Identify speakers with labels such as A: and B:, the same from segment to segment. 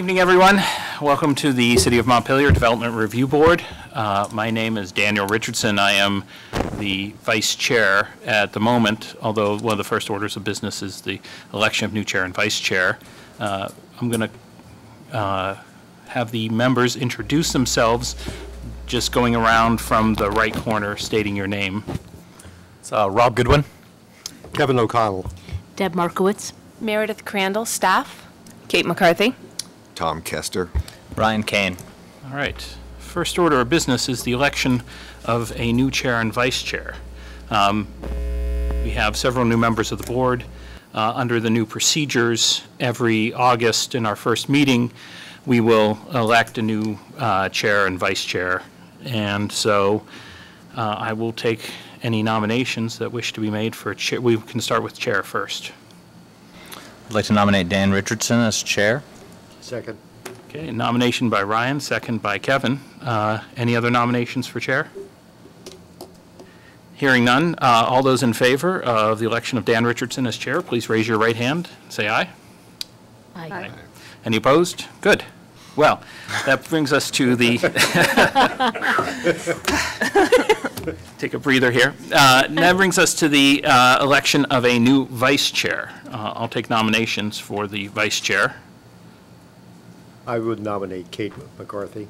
A: evening, everyone. Welcome to the City of Montpelier Development Review Board. Uh, My name is Daniel Richardson. I am the vice chair at the moment, although one of the first orders of business is the election of new chair and vice chair. Uh, I'm going to have the members introduce themselves, just going around from the right corner stating your name.
B: It's uh, Rob Goodwin.
C: Kevin O'Connell.
D: Deb Markowitz.
E: Meredith Crandall, staff. Kate McCarthy.
F: Tom Kester.
B: Ryan Kane.
A: All right. First order of business is the election of a new chair and vice chair. Um, We have several new members of the board. Uh, Under the new procedures, every August in our first meeting, we will elect a new uh, chair and vice chair. And so uh, I will take any nominations that wish to be made for chair. We can start with chair first.
B: I'd like to nominate Dan Richardson as chair.
C: Second.
A: Okay, nomination by Ryan, second by Kevin. Uh, Any other nominations for chair? Hearing none, uh, all those in favor of the election of Dan Richardson as chair, please raise your right hand, say aye.
D: Aye.
A: Any opposed? Good. Well, that brings us to the, take a breather here. Uh, That brings us to the uh, election of a new vice chair. Uh, I'll take nominations for the vice chair.
C: I would nominate Kate McCarthy.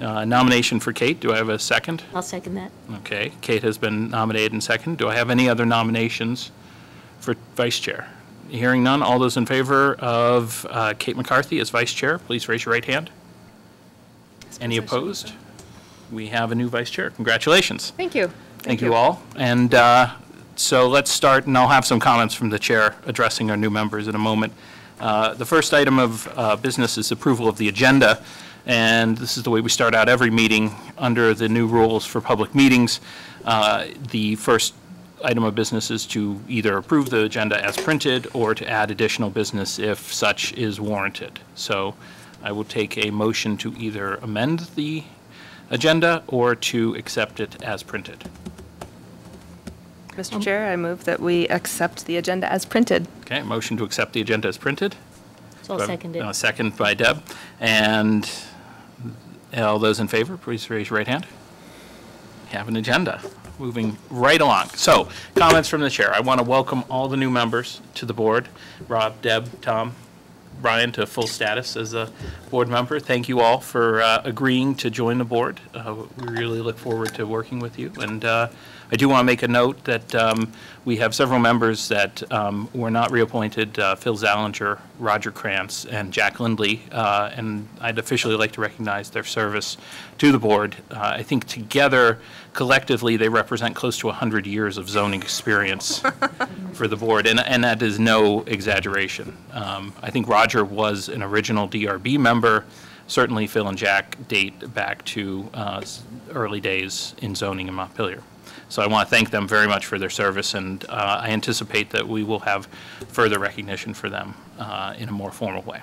A: Uh, Nomination for Kate, do I have a second?
D: I'll second that.
A: Okay, Kate has been nominated and second. Do I have any other nominations for vice chair? Hearing none, all those in favor of uh, Kate McCarthy as vice chair, please raise your right hand. Any opposed? We have a new vice chair. Congratulations.
E: Thank you.
A: Thank you all. And uh, so let's start, and I'll have some comments from the chair addressing our new members in a moment. Uh, The first item of uh, business is approval of the agenda, and this is the way we start out every meeting under the new rules for public meetings. Uh, The first item of business is to either approve the agenda as printed or to add additional business if such is warranted. So I will take a motion to either amend the agenda or to accept it as printed.
E: Mr. Chair, I move that we accept the agenda as printed.
A: Okay, motion to accept the agenda as printed.
D: So I'll
A: Do I have
D: second
A: A
D: it.
A: second by Deb. And all those in favor, please raise your right hand. We Have an agenda, moving right along. So, comments from the chair. I want to welcome all the new members to the board. Rob, Deb, Tom, Brian to full status as a board member. Thank you all for uh, agreeing to join the board. Uh, We really look forward to working with you. And uh, I do want to make a note that um, we have several members that um, were not reappointed, uh, Phil Zallinger, Roger Krantz, and Jack Lindley. Uh, And I'd officially like to recognize their service to the board. Uh, I think together, collectively, they represent close to 100 years of zoning experience for the board, and, and that is no exaggeration. Um, I think Roger was an original DRB member. Certainly Phil and Jack date back to uh, early days in zoning in Montpelier. So I want to thank them very much for their service, and uh, I anticipate that we will have further recognition for them uh, in a more formal way.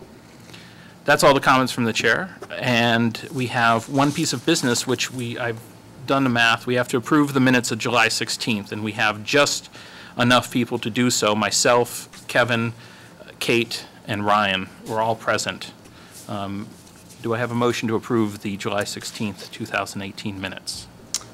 A: That's all the comments from the chair, and we have one piece of business, which we, I've done the math, we have to approve the minutes of July 16th, and we have just enough people to do so. Myself, Kevin, Kate, and Ryan were all present. Um, Do I have a motion to approve the July 16th, 2018 minutes?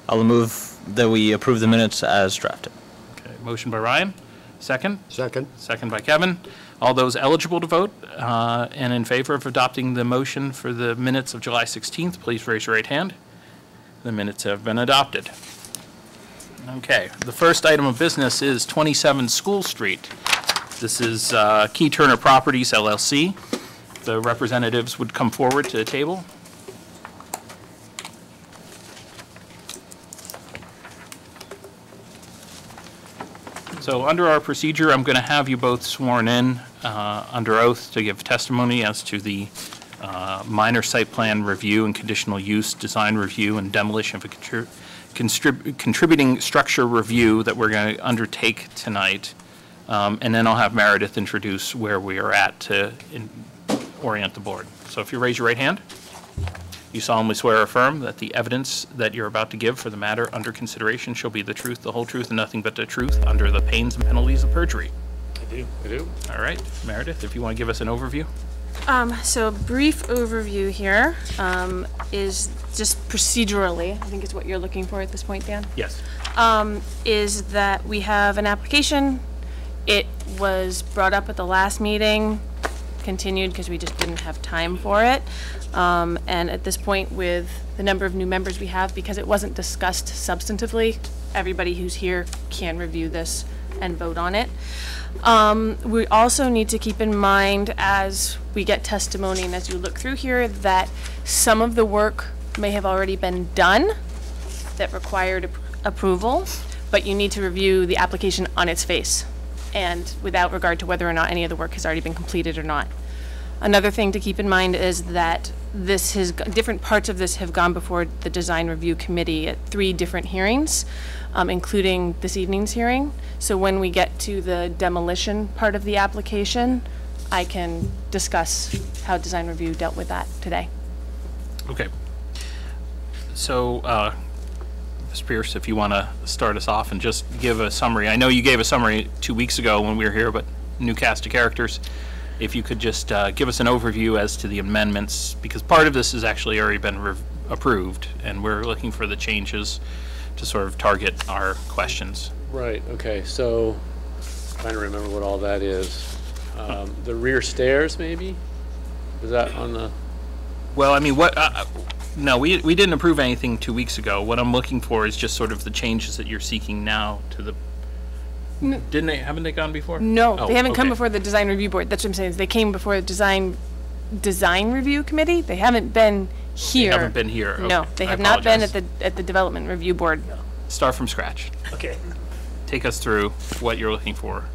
B: I'll move that we approve the minutes as drafted.
A: Okay, motion by Ryan, second?
C: Second.
A: Second by Kevin. All those eligible to vote uh, and in favor of adopting the motion for the minutes of July 16th, please raise your right hand. The minutes have been adopted. Okay, the first item of business is 27 School Street. This is uh, Key Turner Properties LLC. The representatives would come forward to the table. So under our procedure, I'm going to have you both sworn in uh, under oath to give testimony as to the uh, minor site plan review and conditional use design review and demolition of a contri- constrib- contributing structure review that we're going to undertake tonight. Um, And then I'll have Meredith introduce where we are at to orient the board. So if you raise your right hand. You solemnly swear or affirm that the evidence that you're about to give for the matter under consideration shall be the truth, the whole truth, and nothing but the truth, under the pains and penalties of perjury.
C: I do. I do.
A: All right, Meredith, if you want to give us an overview?
F: Um, so a brief overview here, um, is just procedurally, I think is what you're looking for at this point, Dan?
A: Yes.
F: um, is that we have an application. It was brought up at the last meeting, continued because we just didn't have time for it. Um, and at this point, with the number of new members we have, because it wasn't discussed substantively, everybody who's here can review this and vote on it. Um, we also need to keep in mind as we get testimony and as you look through here, that some of the work may have already been done that required ap- approval, but you need to review the application on its face and without regard to whether or not any of the work has already been completed or not. Another thing to keep in mind is that this has, different parts of this have gone before the Design Review Committee at three different hearings, um, including this evening's hearing. So when we get to the demolition part of the application, I can discuss how Design Review dealt with that today.
A: Okay. So, uh, Ms. Pierce, if you want to start us off and just give a summary. I know you gave a summary two weeks ago when we were here, but new cast of characters. If you could just uh, give us an overview as to the amendments, because part of this has actually already been approved, and we're looking for the changes to sort of target our questions.
G: Right, okay, so, trying to remember what all that is. Um, The rear stairs, maybe? Is that on the,
A: Well, I mean, what, uh, no, we, we didn't approve anything two weeks ago. What I'm looking for is just sort of the changes that you're seeking now to the, didn't they, haven't they gone before?
F: No,
A: Oh,
F: they haven't come before the design review board. That's what I'm saying, is they came before the design, design review committee. They haven't been here.
A: They haven't been here.
F: No,
A: Okay.
F: they have not been at the, at the development review board.
A: Start from scratch.
G: okay.
A: Take us through what you're looking for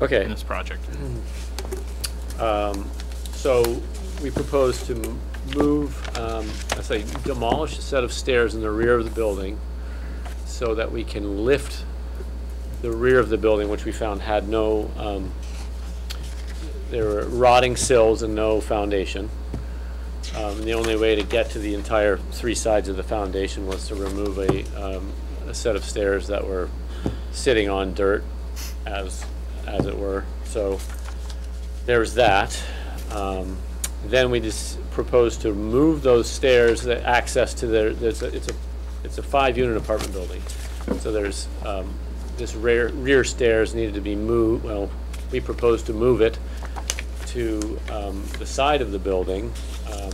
G: Okay.
A: in this project.
G: so we propose to move, um, let's say demolish a set of stairs in the rear of the building so that we can lift the rear of the building, which we found had no, um, there were rotting sills and no foundation. Um, the only way to get to the entire three sides of the foundation was to remove a, um, a set of stairs that were sitting on dirt, as, as it were. So there's that. Um, then we just proposed to move those stairs, the access to the, there's a, it's a, it's a five-unit apartment building. So there's, um, this rear, rear stairs needed to be moved, well, we proposed to move it to, um, the side of the building, um,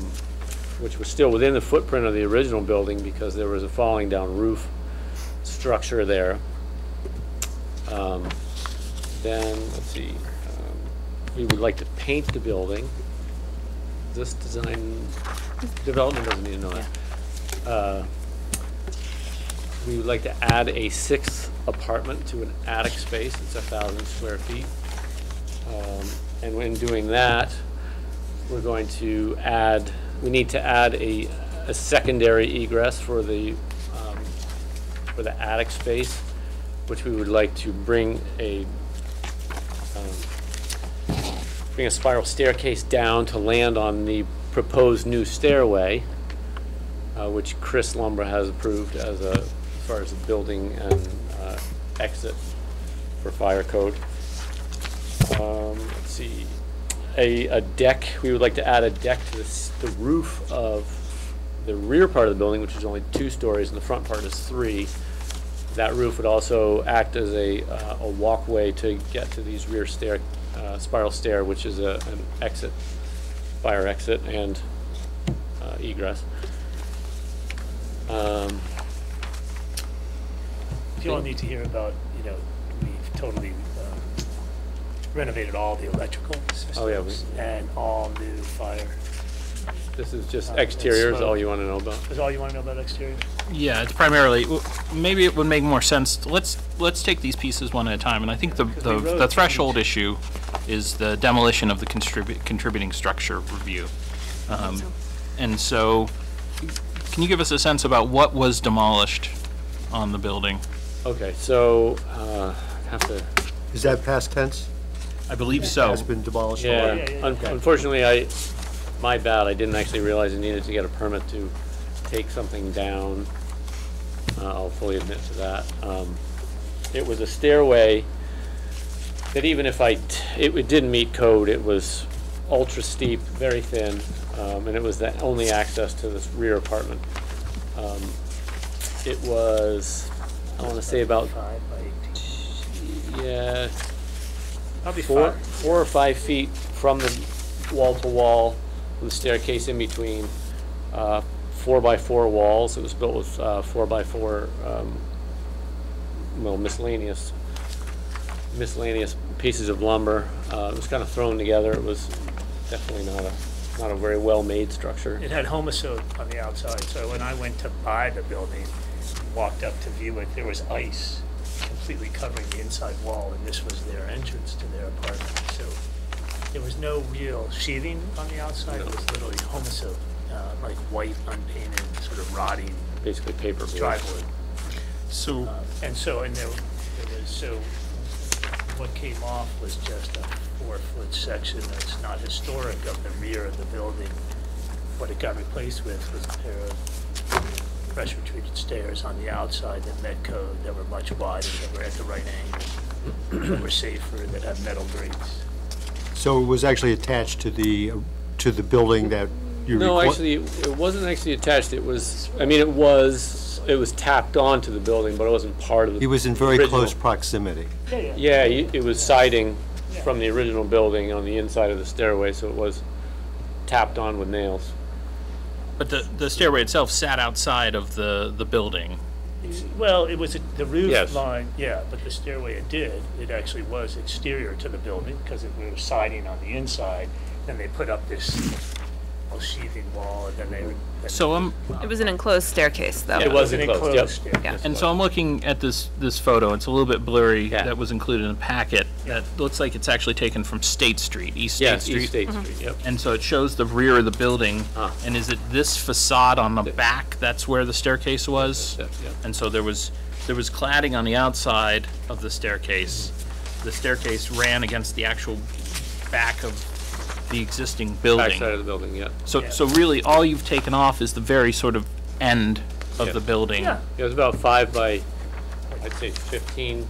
G: which was still within the footprint of the original building because there was a falling down roof structure there. Um, Then, let's see, um, we would like to paint the building. This design, development doesn't need to know that. Uh, We would like to add a sixth apartment to an attic space, it's a thousand square feet. Um, And when doing that, we're going to add, we need to add a, a secondary egress for the, um, for the attic space, which we would like to bring a, um, bring a spiral staircase down to land on the proposed new stairway, uh, which Chris Lumbra has approved as a, as far as the building and, uh, exit for fire code. Um, let's see, a, a deck, we would like to add a deck to the, the roof of the rear part of the building, which is only two stories, and the front part is three. That roof would also act as a, uh, a walkway to get to these rear stair, uh, spiral stair, which is a, an exit, fire exit and, uh, egress. Um,
H: You all need to hear about, you know, we've totally um, renovated all the electrical
G: Oh, yeah, we-
H: systems and all new fire.
G: This is just
H: Uh,
G: exterior is
H: it's,
G: all you wanna know about?
H: Is all you want to know about exterior?
A: Yeah, it's primarily, w- maybe it would make more sense, let's, let's take these pieces one at a time, and I think the,
H: Because
A: the
H: wrote
A: the
H: each-
A: threshold issue is the demolition of the contribu- contributing structure review. Um, And so, can you give us a sense about what was demolished on the building?
G: Okay, so, uh, I have to,
C: Is that past tense?
A: I believe so.
C: It has been demolished
G: Yeah,
C: already?
H: yeah, yeah.
G: unfortunately, I, my bad, I didn't actually realize I needed to get a permit to take something down. Uh, I'll fully admit to that. Um, It was a stairway that even if I, t- it it didn't meet code, it was ultra steep, very thin, um, and it was the only access to this rear apartment. Um, It was, I want to say about,
H: Five by eighteen.
G: yeah, four, four or five feet from the wall to wall, with the staircase in between, uh, four by four walls. It was built with, uh, four by four, um, well, miscellaneous, miscellaneous pieces of lumber. Uh, it was kind of thrown together. It was definitely not a, not a very well-made structure.
H: It had homosote on the outside, so when I went to buy the building, walked up to view it, there was ice completely covering the inside wall, and this was their entrance to their apartment, so there was no real sheathing on the outside, it was literally homosote, uh, like white unpainted, sort of rotting
G: Basically paper board.
H: drywall.
A: So,
H: Uh, And so, and there, there was, so what came off was just a four-foot section that's not historic of the rear of the building. What it got replaced with was a pair of pressure-treated stairs on the outside that met code, that were much wider, that were at the right angle, that were safer, that had metal grates.
C: So it was actually attached to the, to the building that you...
G: No,
C: requi-
G: actually, it wasn't actually attached. It was, I mean, it was, it was tapped onto the building, but it wasn't part of the.
C: He was in very
G: original.
C: close proximity.
H: Yeah, yeah.
G: Yeah, y- it was siding from the original building on the inside of the stairway, so it was tapped on with nails.
A: But the, the stairway itself sat outside of the, the building.
H: Well, it was, a- the roof
G: Yes.
H: line, yeah, but the stairway it did, it actually was exterior to the building, because it was siding on the inside. Then they put up this whole sheathing wall, and then they would.
A: So I'm,
E: It was an enclosed staircase, though.
G: It was
H: an
G: enclosed, yep.
H: staircase.
E: Yeah.
A: and so I'm looking at this, this photo, it's a little bit blurry,
G: Yeah.
A: that was included in the packet, that looks like it's actually taken from State Street, East
G: Yeah,
A: State
G: East
A: Street.
G: State Street, yep.
A: And so it shows the rear of the building,
G: Ah.
A: and is it this facade on the back, that's where the staircase was?
G: Yep, yep.
A: And so there was, there was cladding on the outside of the staircase. The staircase ran against the actual back of the existing building.
G: Backside of the building, yeah.
A: So, so really, all you've taken off is the very sort of end of
G: Yeah.
A: the building.
H: Yeah.
G: It was about five by, I'd say 15,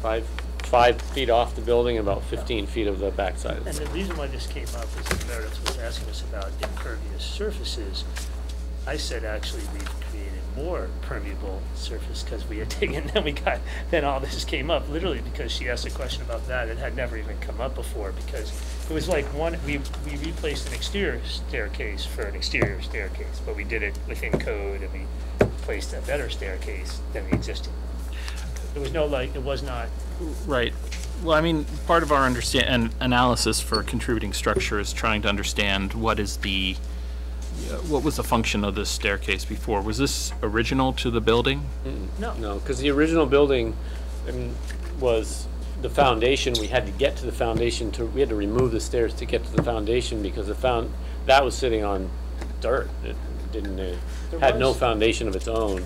G: five, five feet off the building, about 15 feet of the backside. of
H: And
G: the
H: the reason why this came up is that Meredith was asking us about impervious surfaces. I said, actually, we've created more permeable surface because we had taken, then we got, then all this came up, literally because she asked a question about that. It had never even come up before because it was like one, we, we replaced an exterior staircase for an exterior staircase, but we did it within code and we placed a better staircase than the existing. There was no like, it was not,
A: Right. Well, I mean, part of our understand, and analysis for contributing structure is trying to understand what is the, uh, what was the function of this staircase before? Was this original to the building?
H: no.
G: No, because the original building um, was the foundation, we had to get to the foundation to, we had to remove the stairs to get to the foundation because the found, that was sitting on dirt. It didn't, uh, had no
H: was-
G: foundation of its own.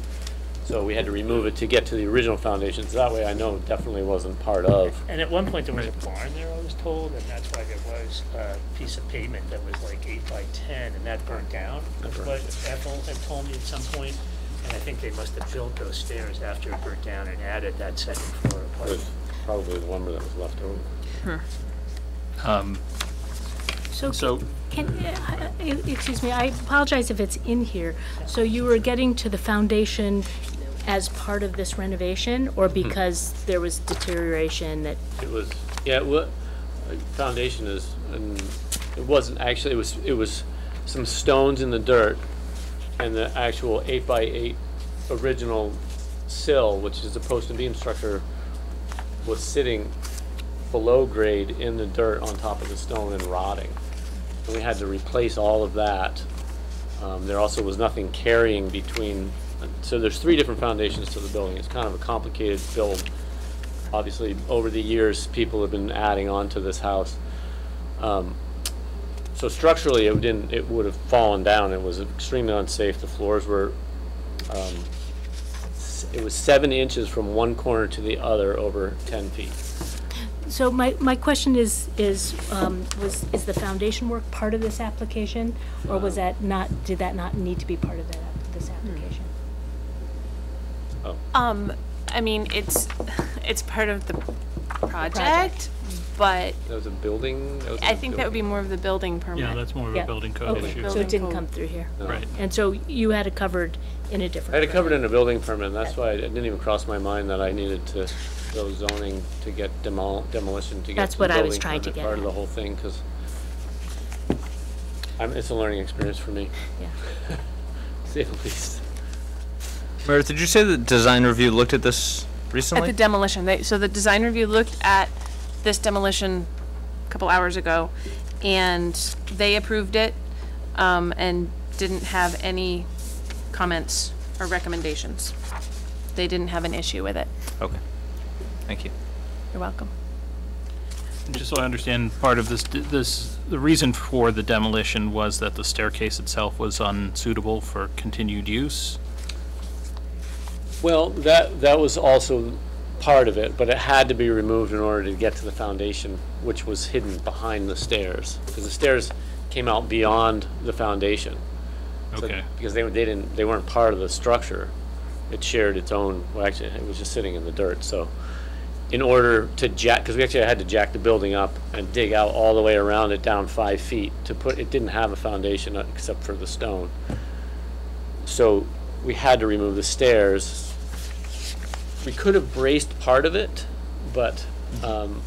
G: So we had to remove it to get to the original foundation. So that way I know it definitely wasn't part of.
H: And at one point, there was a barn there, I was told, and that's why there was a piece of pavement that was like eight by ten, and that burnt down. What Ethel had told me at some point, and I think they must have built those stairs after it burnt down and added that second floor
G: It
H: apartment.
G: Was probably the lumber that was left over.
A: Um,
D: So,
A: So,
D: can, uh, uh, excuse me, I apologize if it's in here. So you were getting to the foundation as part of this renovation, or because there was deterioration that,
G: It was, yeah, what, foundation is, and it wasn't actually, it was, it was some stones in the dirt and the actual eight by eight original sill, which is the post and beam structure, was sitting below grade in the dirt on top of the stone and rotting. And we had to replace all of that. Um, there also was nothing carrying between, so there's three different foundations to the building. It's kind of a complicated build obviously, over the years, people have been adding on to this house. Um, So structurally, it didn't, it would have fallen down. It was extremely unsafe. The floors were, um, s- it was seven inches from one corner to the other over 10 feet.
D: so my, my question is, is, um, was, is the foundation work part of this application? Or was that not, did that not need to be part of that, this application?
F: Um, I mean, it's, it's part of the project, but
G: That was a building? was
F: I
G: a
F: think that would be more of the building permit.
A: Yeah, that's more of
D: Yeah.
A: a building code
D: Okay,
A: issue.
D: so it didn't come
F: code.
D: through here.
G: No.
A: Right.
D: And so you had it covered in a different.
G: I had it covered in a building permit, and that's why it didn't even cross my mind that I needed to go zoning to get demol, demolition to get
D: That's
G: to
D: what I was
G: building
D: trying to
G: permit
D: get
G: part of
D: at.
G: the whole thing, because I'm, it's a learning experience for me,
D: Yeah.
G: to say the least.
B: Meredith, did you say the design review looked at this
F: At
B: recently?
F: the demolition, they, so the design review looked at this demolition a couple hours ago, and they approved it, um, and didn't have any comments or recommendations. They didn't have an issue with it.
B: Okay, thank you.
F: You're welcome.
A: Just so I understand, part of this, this, the reason for the demolition was that the staircase itself was unsuitable for continued use?
G: Well, that, that was also part of it, but it had to be removed in order to get to the foundation, which was hidden behind the stairs, because the stairs came out beyond the foundation. So-
A: Okay.
G: Because they, they didn't, they weren't part of the structure. It shared its own, well, actually, it was just sitting in the dirt, so. In order to jack, because we actually had to jack the building up and dig out all the way around it down five feet to put, it didn't have a foundation uh, except for the stone. So we had to remove the stairs. We could have braced part of it, but, um,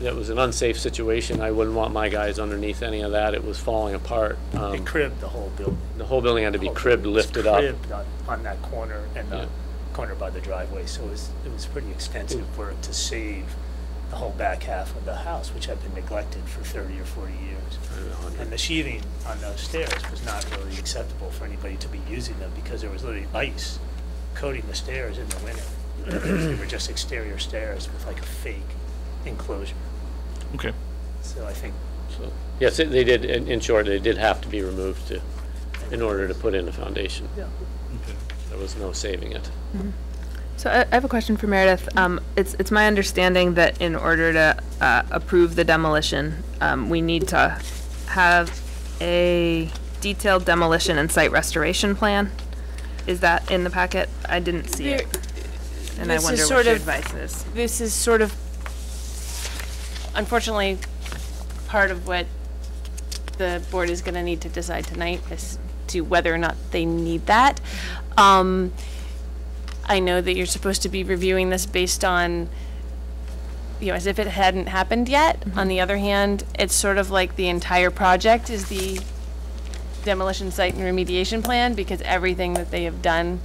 G: that was an unsafe situation. I wouldn't want my guys underneath any of that. It was falling apart.
H: They
G: Um,
H: cribbed the whole building.
G: the whole building had to be cribbed,
H: building was
G: lifted up.
H: cribbed on, on that corner and
G: Yeah.
H: the corner by the driveway, so it was, it was pretty extensive work to save the whole back half of the house, which had been neglected for thirty or forty years. And the sheathing on those stairs was not really acceptable for anybody to be using them because there was literally ice coating the stairs in the winter. They were just exterior stairs with like a fake enclosure.
A: Okay.
H: So I think
G: So, Yes, it- they did, in, in short, they did have to be removed to, in order to put in a foundation.
H: Yeah.
G: There was no saving it.
E: So I I have a question for Meredith. Um, It's, it's my understanding that in order to uh, approve the demolition, um, we need to have a detailed demolition and site restoration plan. Is that in the packet? I didn't see it. And I
F: This is
E: wonder
F: sort
E: what your
F: of-
E: advice is.
F: This is sort of, unfortunately, part of what the board is gonna need to decide tonight as to whether or not they need that. Um, I know that you're supposed to be reviewing this based on, you know, as if it hadn't happened yet. On the other hand, it's sort of like the entire project is the demolition site and remediation plan because everything that they have done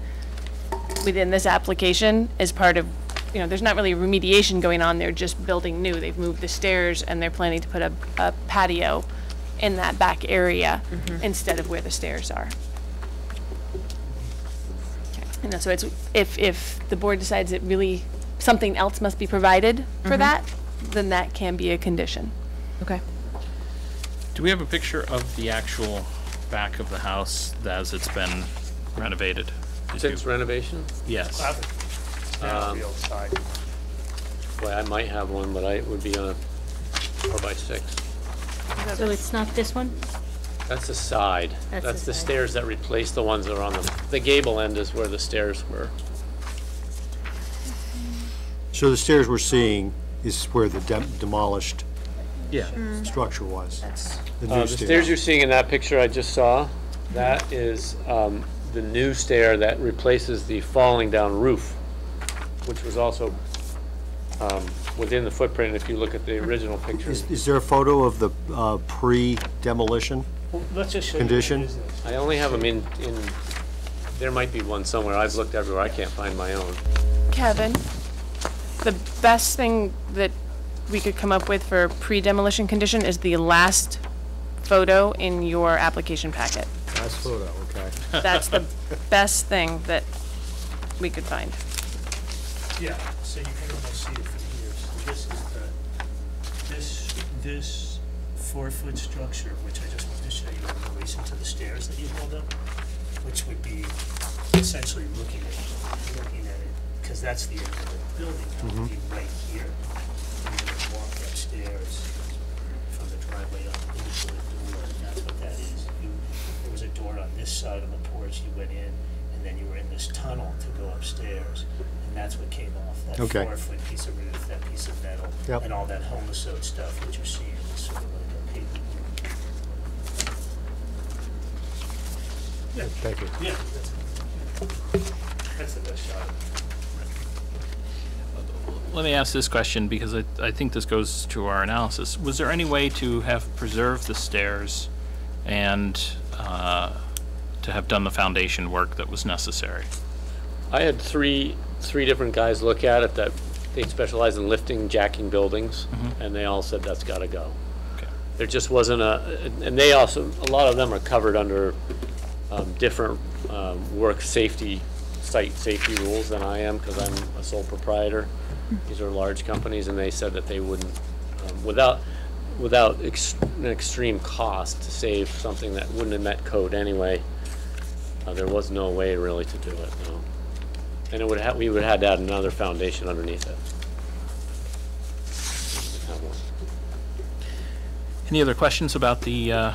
F: within this application is part of, you know, there's not really remediation going on, they're just building new. They've moved the stairs and they're planning to put a, a patio in that back area mm-hmm. instead of where the stairs are. You know, so it's, if, if the board decides it really, something else must be provided for mm-hmm. that, then that can be a condition.
E: Okay.
A: Do we have a picture of the actual back of the house as it's been renovated? Did
G: Since renovation,
A: Yes.
H: probably, now real side.
G: boy, I might have one, but I, it would be on a four by six.
D: So it's not this one?
G: That's the side.
D: That's
G: That's
D: the
G: the
D: side.
G: stairs that replace the ones that are on the, the gable end is where the stairs were.
C: So the stairs we're seeing is where the dem- demolished
A: Yeah.
C: structure was. The
G: Uh,
C: new
G: the stairs you're seeing in that picture I just saw, that is, um, the new stair that replaces the falling down roof, which was also, um, within the footprint, if you look at the original picture.
C: Is, is there a photo of the uh, pre-demolition?
H: Well, Let's just show you.
C: Condition?
H: what it is.
G: I only have them in, in, there might be one somewhere. I've looked everywhere. I can't find my own.
F: Kevin, the best thing that we could come up with for pre-demolition condition is the last photo in your application packet.
C: Last photo, okay.
F: That's the best thing that we could find.
H: Yeah, so you can almost see it from here. So this is the, this, this four-foot structure, which I just wanted to show you in relation to the stairs that you held up, which would be essentially looking at, looking at it, because that's the end of the building, that would be mm-hmm. right here. And you would walk upstairs from the driveway up into the door, and that's what that is. You, there was a door on this side of the porch, you went in, and and then you were in this tunnel to go upstairs, and that's what came off, that
C: Okay.
H: four-foot piece of roof, that piece of metal,
C: Yep.
H: and all that homosote stuff that you're seeing is sort of like a paper. Yeah,
C: Thank you.
H: yeah, that's, that's the best shot.
A: Let me ask this question, because I, I think this goes to our analysis. Was there any way to have preserved the stairs and uh, to have done the foundation work that was necessary?
G: I had three, three different guys look at it that, they specialize in lifting, jacking buildings, and they all said that's gotta go.
A: Okay.
G: There just wasn't a, and they also, a lot of them are covered under um, different um, work safety, site safety rules than I am, because I'm a sole proprietor. These are large companies, and they said that they wouldn't, um, without, without ex- an extreme cost to save something that wouldn't have met code anyway, uh, there was no way really to do it, no. And it would have, we would have had to add another foundation underneath it.
A: Any other questions about the uh,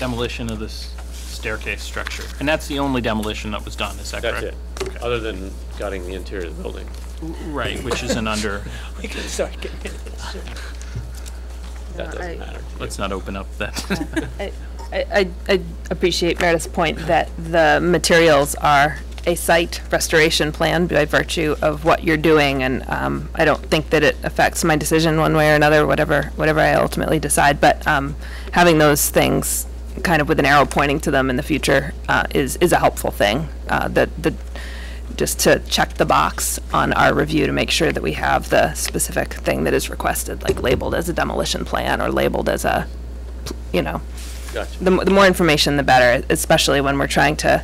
A: demolition of this staircase structure? And that's the only demolition that was done, is that correct?
G: That's it, other than gutting the interior of the building.
A: Right, which isn't under,
H: We can start getting into this.
G: That doesn't matter.
A: let's not open up that.
E: I, I, I appreciate Meredith's point that the materials are a site restoration plan by virtue of what you're doing, and um, I don't think that it affects my decision one way or another, whatever, whatever I ultimately decide, but um, having those things kind of with an arrow pointing to them in the future uh, is, is a helpful thing. Uh, That, the, just to check the box on our review to make sure that we have the specific thing that is requested, like labeled as a demolition plan or labeled as a, you know,
G: Gotcha.
E: the, the more information, the better, especially when we're trying to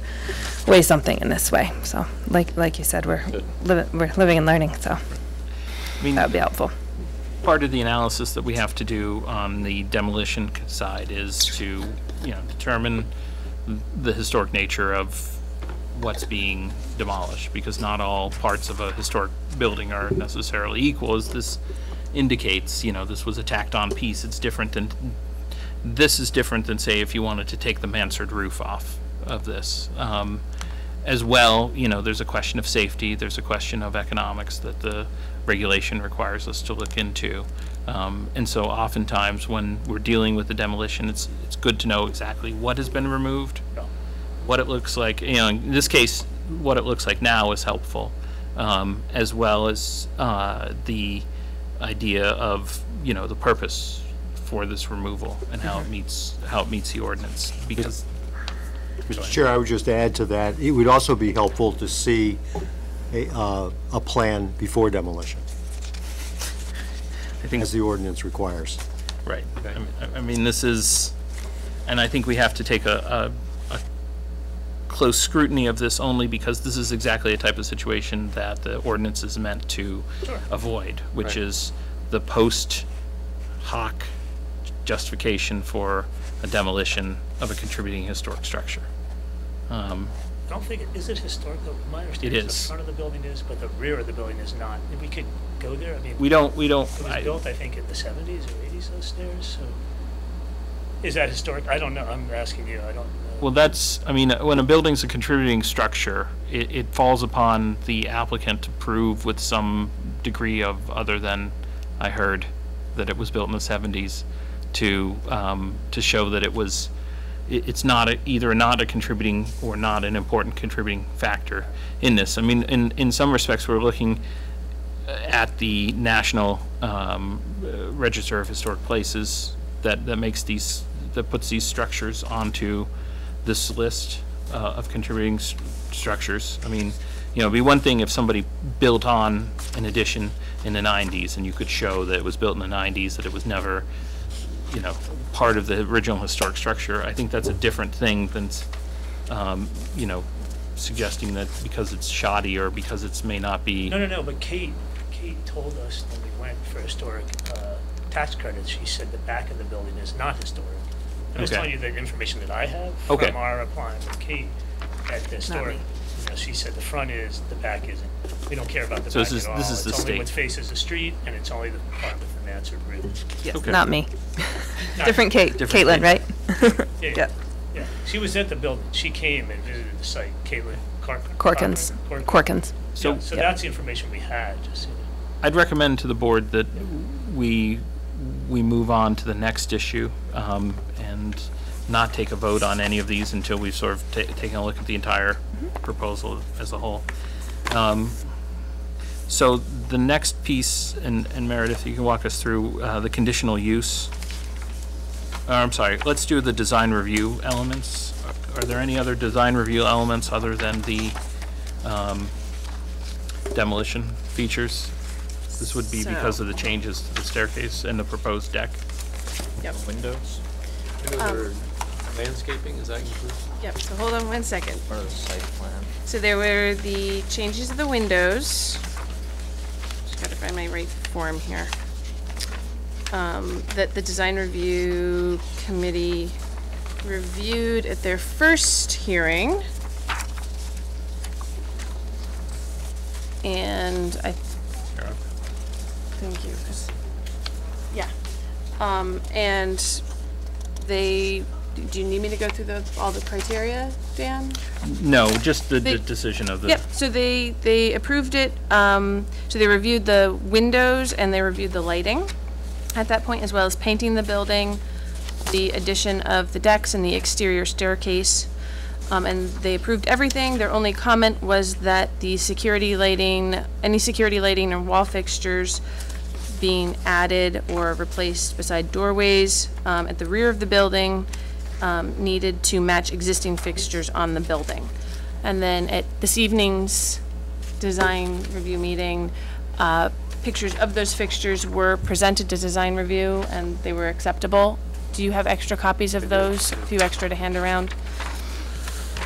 E: weigh something in this way. So, like, like you said, we're, living we're living and learning, so
A: I mean,
E: that would be helpful.
A: part of the analysis that we have to do on the demolition side is to, you know, determine the historic nature of what's being demolished, because not all parts of a historic building are necessarily equal, as this indicates, you know, this was a tacked-on piece, it's different than, this is different than, say, if you wanted to take the mansard roof off of this. Um, as well, you know, there's a question of safety, there's a question of economics that the regulation requires us to look into. Um, and so oftentimes, when we're dealing with the demolition, it's, it's good to know exactly what has been removed, what it looks like, you know, in this case, what it looks like now is helpful, um, as well as, uh, the idea of, you know, the purpose for this removal and how it meets, how it meets the ordinance, because
C: Mr. Chair, I would just add to that, it would also be helpful to see a, uh, a plan before demolition,
A: I think
C: as the ordinance requires.
A: Right. I mean- I mean, this is, and I think we have to take a, a, a close scrutiny of this only because this is exactly a type of situation that the ordinance is meant to avoid, which
G: Right.
A: is the post hoc justification for a demolition of a contributing historic structure. Um,
H: I don't think, it is it historic, though? My understanding is
A: is.
H: the front of the building is, but the rear of the building is not. And we could go there, I mean.
A: We don't, we don't,
H: It was
A: I-
H: built, I think, in the seventies or eighties, those stairs, so. Is that historic? I don't know, I'm asking you, I don't know.
A: Well, that's, I mean, when a building's a contributing structure, it, it falls upon the applicant to prove with some degree of, other than, I heard, that it was built in the seventies, to, um, to show that it was, it, it's not a- either not a contributing or not an important contributing factor in this. I mean, in, in some respects, we're looking at the National um, uh, Register of Historic Places that, that makes these, that puts these structures onto this list uh, of contributing s- structures. I mean, you know, it'd be one thing if somebody built on an addition in the 90s and you could show that it was built in the 90s, that it was never, you know, part of the original historic structure. I think that's a different thing than, um, you know, suggesting that because it's shoddy or because it's may not be.
H: No, no, no, but Kate, Kate told us when we went for historic uh, tax credits, she said the back of the building is not historic. I'm just
A: Okay.
H: telling you the information that I have
A: Okay.
H: from our applying with Kate at the store.
E: me.
H: You know, she said the front is, the back isn't. We don't care about the
A: So
H: back
A: this is-
H: at all.
A: this is the
H: It's only what
A: state.
H: faces the street, and it's only the part with the mansard roof.
E: Yes,
A: Okay.
E: not me.
H: Not-
E: Different Kate,
A: Different
E: Caitlin, right?
H: Yeah,
E: Yeah.
H: yeah. She was at the building. She came and visited the site, Caitlin Cork-
E: Corkins,
H: Corcoran.
E: Corkins.
A: So-
H: Yeah, So that's the information we had, just, you know.
A: I'd recommend to the board that we, we move on to the next issue um, and not take a vote on any of these until we've sort of ta- taken a look at the entire proposal as a whole. Um, So the next piece, and and Meredith, you can walk us through uh, the conditional use. Uh, I'm sorry, let's do the design review elements. Are there any other design review elements other than the um, demolition features? This would be because of the changes to the staircase and the proposed deck.
F: Yep.
B: Windows,
G: Windows or landscaping, is that included?
F: Yep, so hold on one second.
B: part of the site plan.
F: So there were the changes of the windows. Just gotta find my right form here. Um, that the design review committee reviewed at their first hearing. And I Thank you, 'cause- yeah. Um, and they, do you need me to go through the, all the criteria, Dan?
A: No, just the the decision of the.
F: Yep, so they, they approved it, um, so they reviewed the windows and they reviewed the lighting at that point, as well as painting the building, the addition of the decks and the exterior staircase. Um, and they approved everything. Their only comment was that the security lighting, any security lighting or wall fixtures being added or replaced beside doorways, um, at the rear of the building, um, needed to match existing fixtures on the building. And then at this evening's design review meeting, uh, pictures of those fixtures were presented to design review and they were acceptable. Do you have extra copies of those? A few extra to hand around?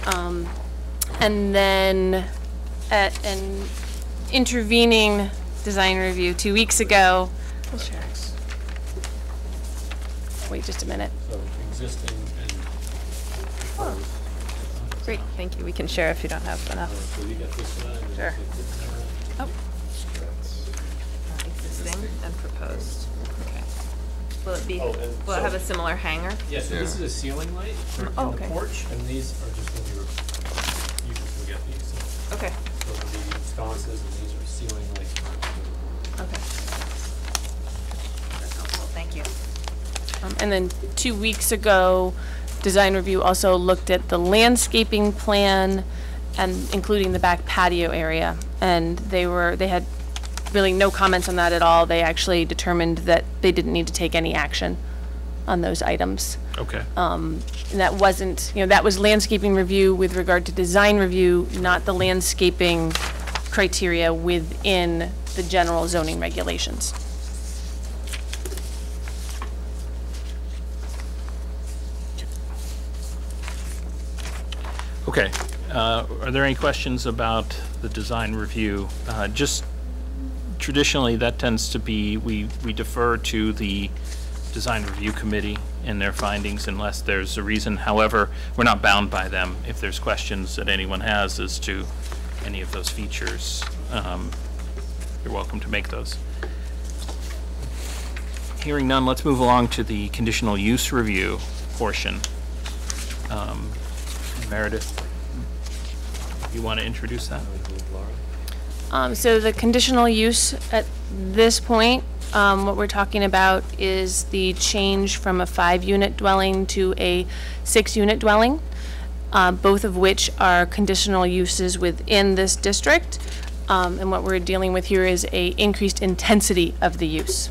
F: Um, and then at an intervening design review two weeks ago, wait just a minute.
G: So existing and proposed.
E: Great, thank you. We can share if you don't have enough.
G: So you got this one?
E: Sure.
G: this one. Oh.
E: Existing and proposed. Okay. Will it be,
G: Oh, and
E: will it have a similar hanger?
G: Yeah, so this is a ceiling light for-
E: Oh,
G: in the porch, and these are just gonna be, you can forget these. So
E: Okay,
G: Those will be sconces, and these are ceiling lights. for-
E: okay. That's helpful, thank you.
F: Um, And then two weeks ago, design review also looked at the landscaping plan and including the back patio area. And they were, they had really no comments on that at all. They actually determined that they didn't need to take any action on those items.
A: Okay.
F: And that wasn't, you know, that was landscaping review with regard to design review, not the landscaping criteria within the general zoning regulations.
A: Okay. Uh, Are there any questions about the design review? Uh, Just traditionally, that tends to be, we we defer to the design review committee in their findings unless there's a reason. However, we're not bound by them. If there's questions that anyone has as to any of those features, um, you're welcome to make those. Hearing none, let's move along to the conditional use review portion. Um, Meredith, you want to introduce that?
F: Um, so the conditional use at this point, um, what we're talking about is the change from a five-unit dwelling to a six-unit dwelling, uh, both of which are conditional uses within this district. Um, and what we're dealing with here is a increased intensity of the use.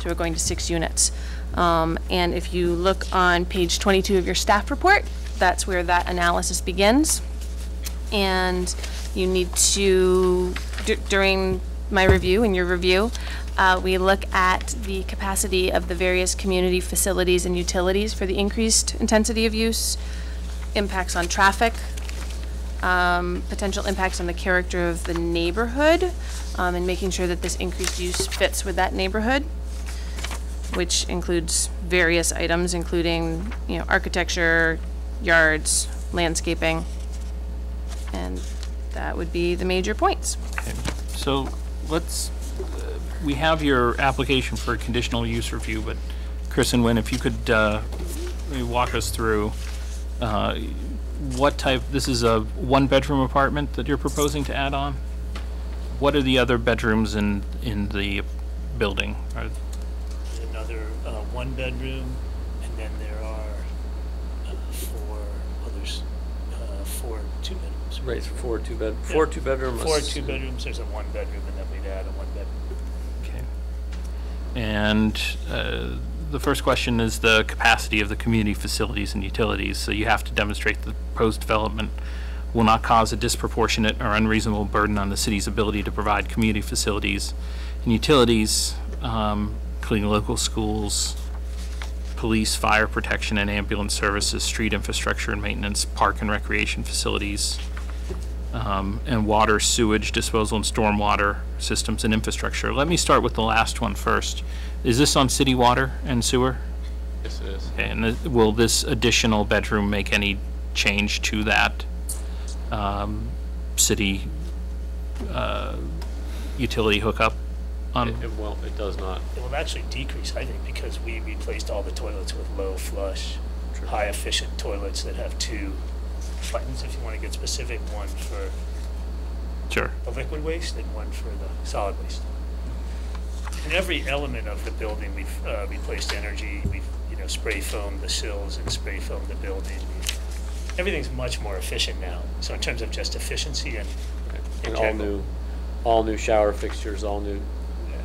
F: So we're going to six units. Um, and if you look on page twenty-two of your staff report, that's where that analysis begins. And you need to, dur- during my review and your review, uh, we look at the capacity of the various community facilities and utilities for the increased intensity of use, impacts on traffic, um, potential impacts on the character of the neighborhood, um, and making sure that this increased use fits with that neighborhood, which includes various items, including, you know, architecture, yards, landscaping, and that would be the major points.
A: Okay, So let's, uh, we have your application for a conditional use review, but Chris and Wynn, if you could uh, maybe walk us through Uh, What type, this is a one-bedroom apartment that you're proposing to add on? What are the other bedrooms in, in the building? Are-
H: another, uh, one bedroom, and then there are, uh, four others, uh, four two bedrooms.
G: Right, four two bed, four two bedroom.
H: Four two bedrooms, there's a one bedroom, and then we'd add a one bedroom.
A: Okay. And uh, the first question is the capacity of the community facilities and utilities. So you have to demonstrate that the proposed development will not cause a disproportionate or unreasonable burden on the city's ability to provide community facilities and utilities, um, including local schools, police, fire protection and ambulance services, street infrastructure and maintenance, park and recreation facilities, um, and water, sewage disposal, and stormwater systems and infrastructure. Let me start with the last one first. Is this on city water and sewer?
G: Yes, it is.
A: Okay, And th- will this additional bedroom make any change to that um, city uh, utility hookup? on-
G: It, it won't, it does not.
H: It will actually decrease, I think, because we replaced all the toilets with low flush, high efficient toilets that have two buttons, if you want to get specific, one for
A: Sure.
H: the liquid waste and one for the solid waste. In every element of the building, we've uh, replaced energy, we've, you know, spray foamed the sills and spray foamed the building. Everything's much more efficient now. So in terms of just efficiency and in
G: And all
H: general.
G: new, all new shower fixtures, all new,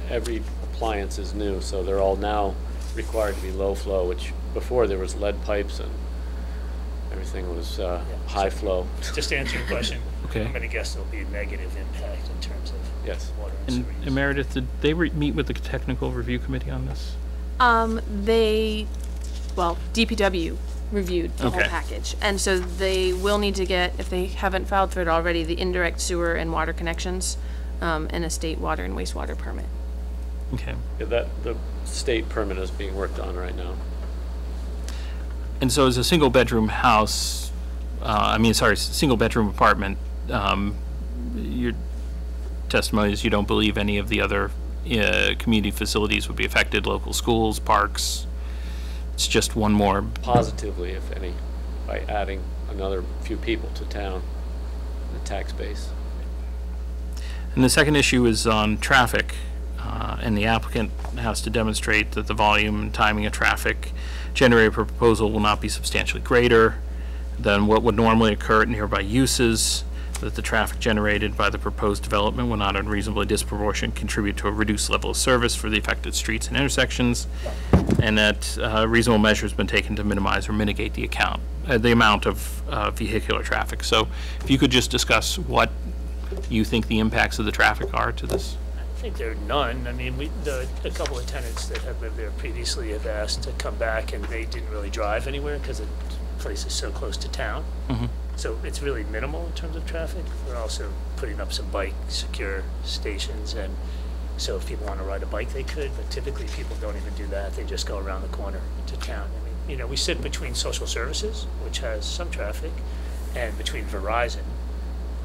G: every appliance is new, so they're all now required to be low flow, which before there was lead pipes and everything was, uh,
H: Yeah.
G: high flow.
H: Just to answer your question,
A: Okay.
H: I'm gonna guess there'll be a negative impact in terms of
G: Yes.
H: water and
A: And
H: use.
A: and Meredith, did they re- meet with the technical review committee on this?
F: Um, they, well, DPW reviewed the whole
A: Okay.
F: package. And so they will need to get, if they haven't filed for it already, the indirect sewer and water connections, um, and a state water and wastewater permit.
A: Okay.
G: Yeah, That, the state permit is being worked on right now.
A: And so as a single-bedroom house, uh, I mean, sorry, single-bedroom apartment, um, your testimony is you don't believe any of the other uh, community facilities would be affected, local schools, parks? It's just one more,
G: Positively, if any, by adding another few people to town, the tax base.
A: and the second issue is on traffic. uh, And the applicant has to demonstrate that the volume and timing of traffic generated proposal will not be substantially greater than what would normally occur at nearby uses, that the traffic generated by the proposed development will not unreasonably disproportionately contribute to a reduced level of service for the affected streets and intersections, and that uh, reasonable measures have been taken to minimize or mitigate the account, uh, the amount of uh, vehicular traffic. So if you could just discuss what you think the impacts of the traffic are to this?
H: I think there are none. I mean, we, the, a couple of tenants that have lived there previously have asked to come back and they didn't really drive anywhere because the place is so close to town. Mm-hmm. So it's really minimal in terms of traffic. We're also putting up some bike secure stations and so if people want to ride a bike, they could, but typically people don't even do that. They just go around the corner to town. I mean, you know, we sit between social services, which has some traffic, and between Verizon,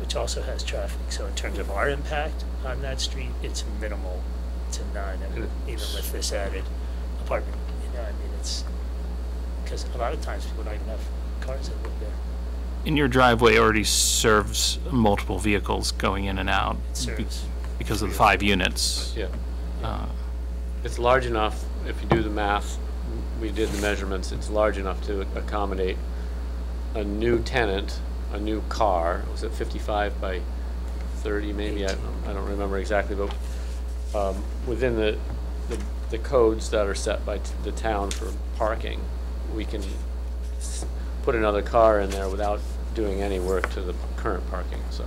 H: which also has traffic. So in terms of our impact on that street, it's minimal to none, and even with this added apartment, you know, I mean, it's, because a lot of times people don't even have cars that live there.
A: And your driveway already serves multiple vehicles going in and out be-
H: serves
A: because of the five units.
G: Yeah.
A: Uh,
G: It's large enough, if you do the math, we did the measurements, it's large enough to accommodate a new tenant, a new car, was it 55 by 30 maybe? I I don't remember exactly, but um, within the, the- the codes that are set by t- the town for parking, we can s- put another car in there without doing any work to the current parking, so.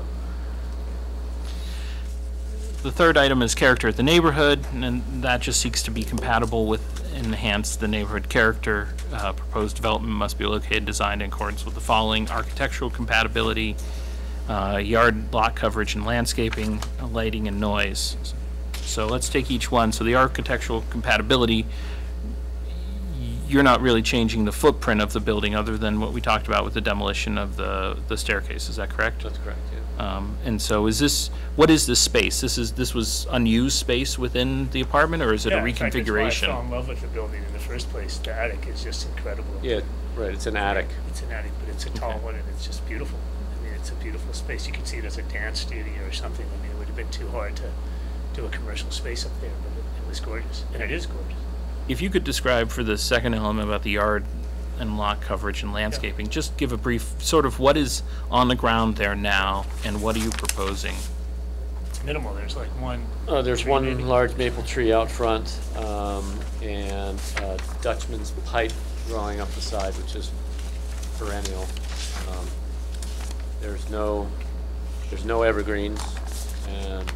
A: The third item is character of the neighborhood, and that just seeks to be compatible with enhance the neighborhood character. Uh, Proposed development must be located, designed in accordance with the following: architectural compatibility, uh, yard lot coverage and landscaping, lighting and noise. So let's take each one. So the architectural compatibility, you're not really changing the footprint of the building other than what we talked about with the demolition of the the staircase, is that correct?
G: That's correct, yeah.
A: Um, And so is this, what is this space? This is, this was unused space within the apartment, or is it a
H: Yeah, in fact, that's why I fell
A: reconfiguration?
H: in love with the building in the first place. The attic is just incredible.
G: Yeah, Right, it's an attic.
H: It's an attic, but it's a tall one and it's just beautiful. I mean, it's a beautiful space. You could see it as a dance studio or something. I mean, it would have been too hard to do a commercial space up there, but it, it was gorgeous, and it is gorgeous.
A: If you could describe for the second element about the yard and lot coverage and landscaping, just give a brief, sort of what is on the ground there now, and what are you proposing?
H: It's minimal. There's like one.
G: Uh, there's
H: tree
G: one
H: maybe.
G: large maple tree out front, um, and uh, Dutchman's pipe growing up the side, which is perennial. Um, There's no, there's no evergreens, and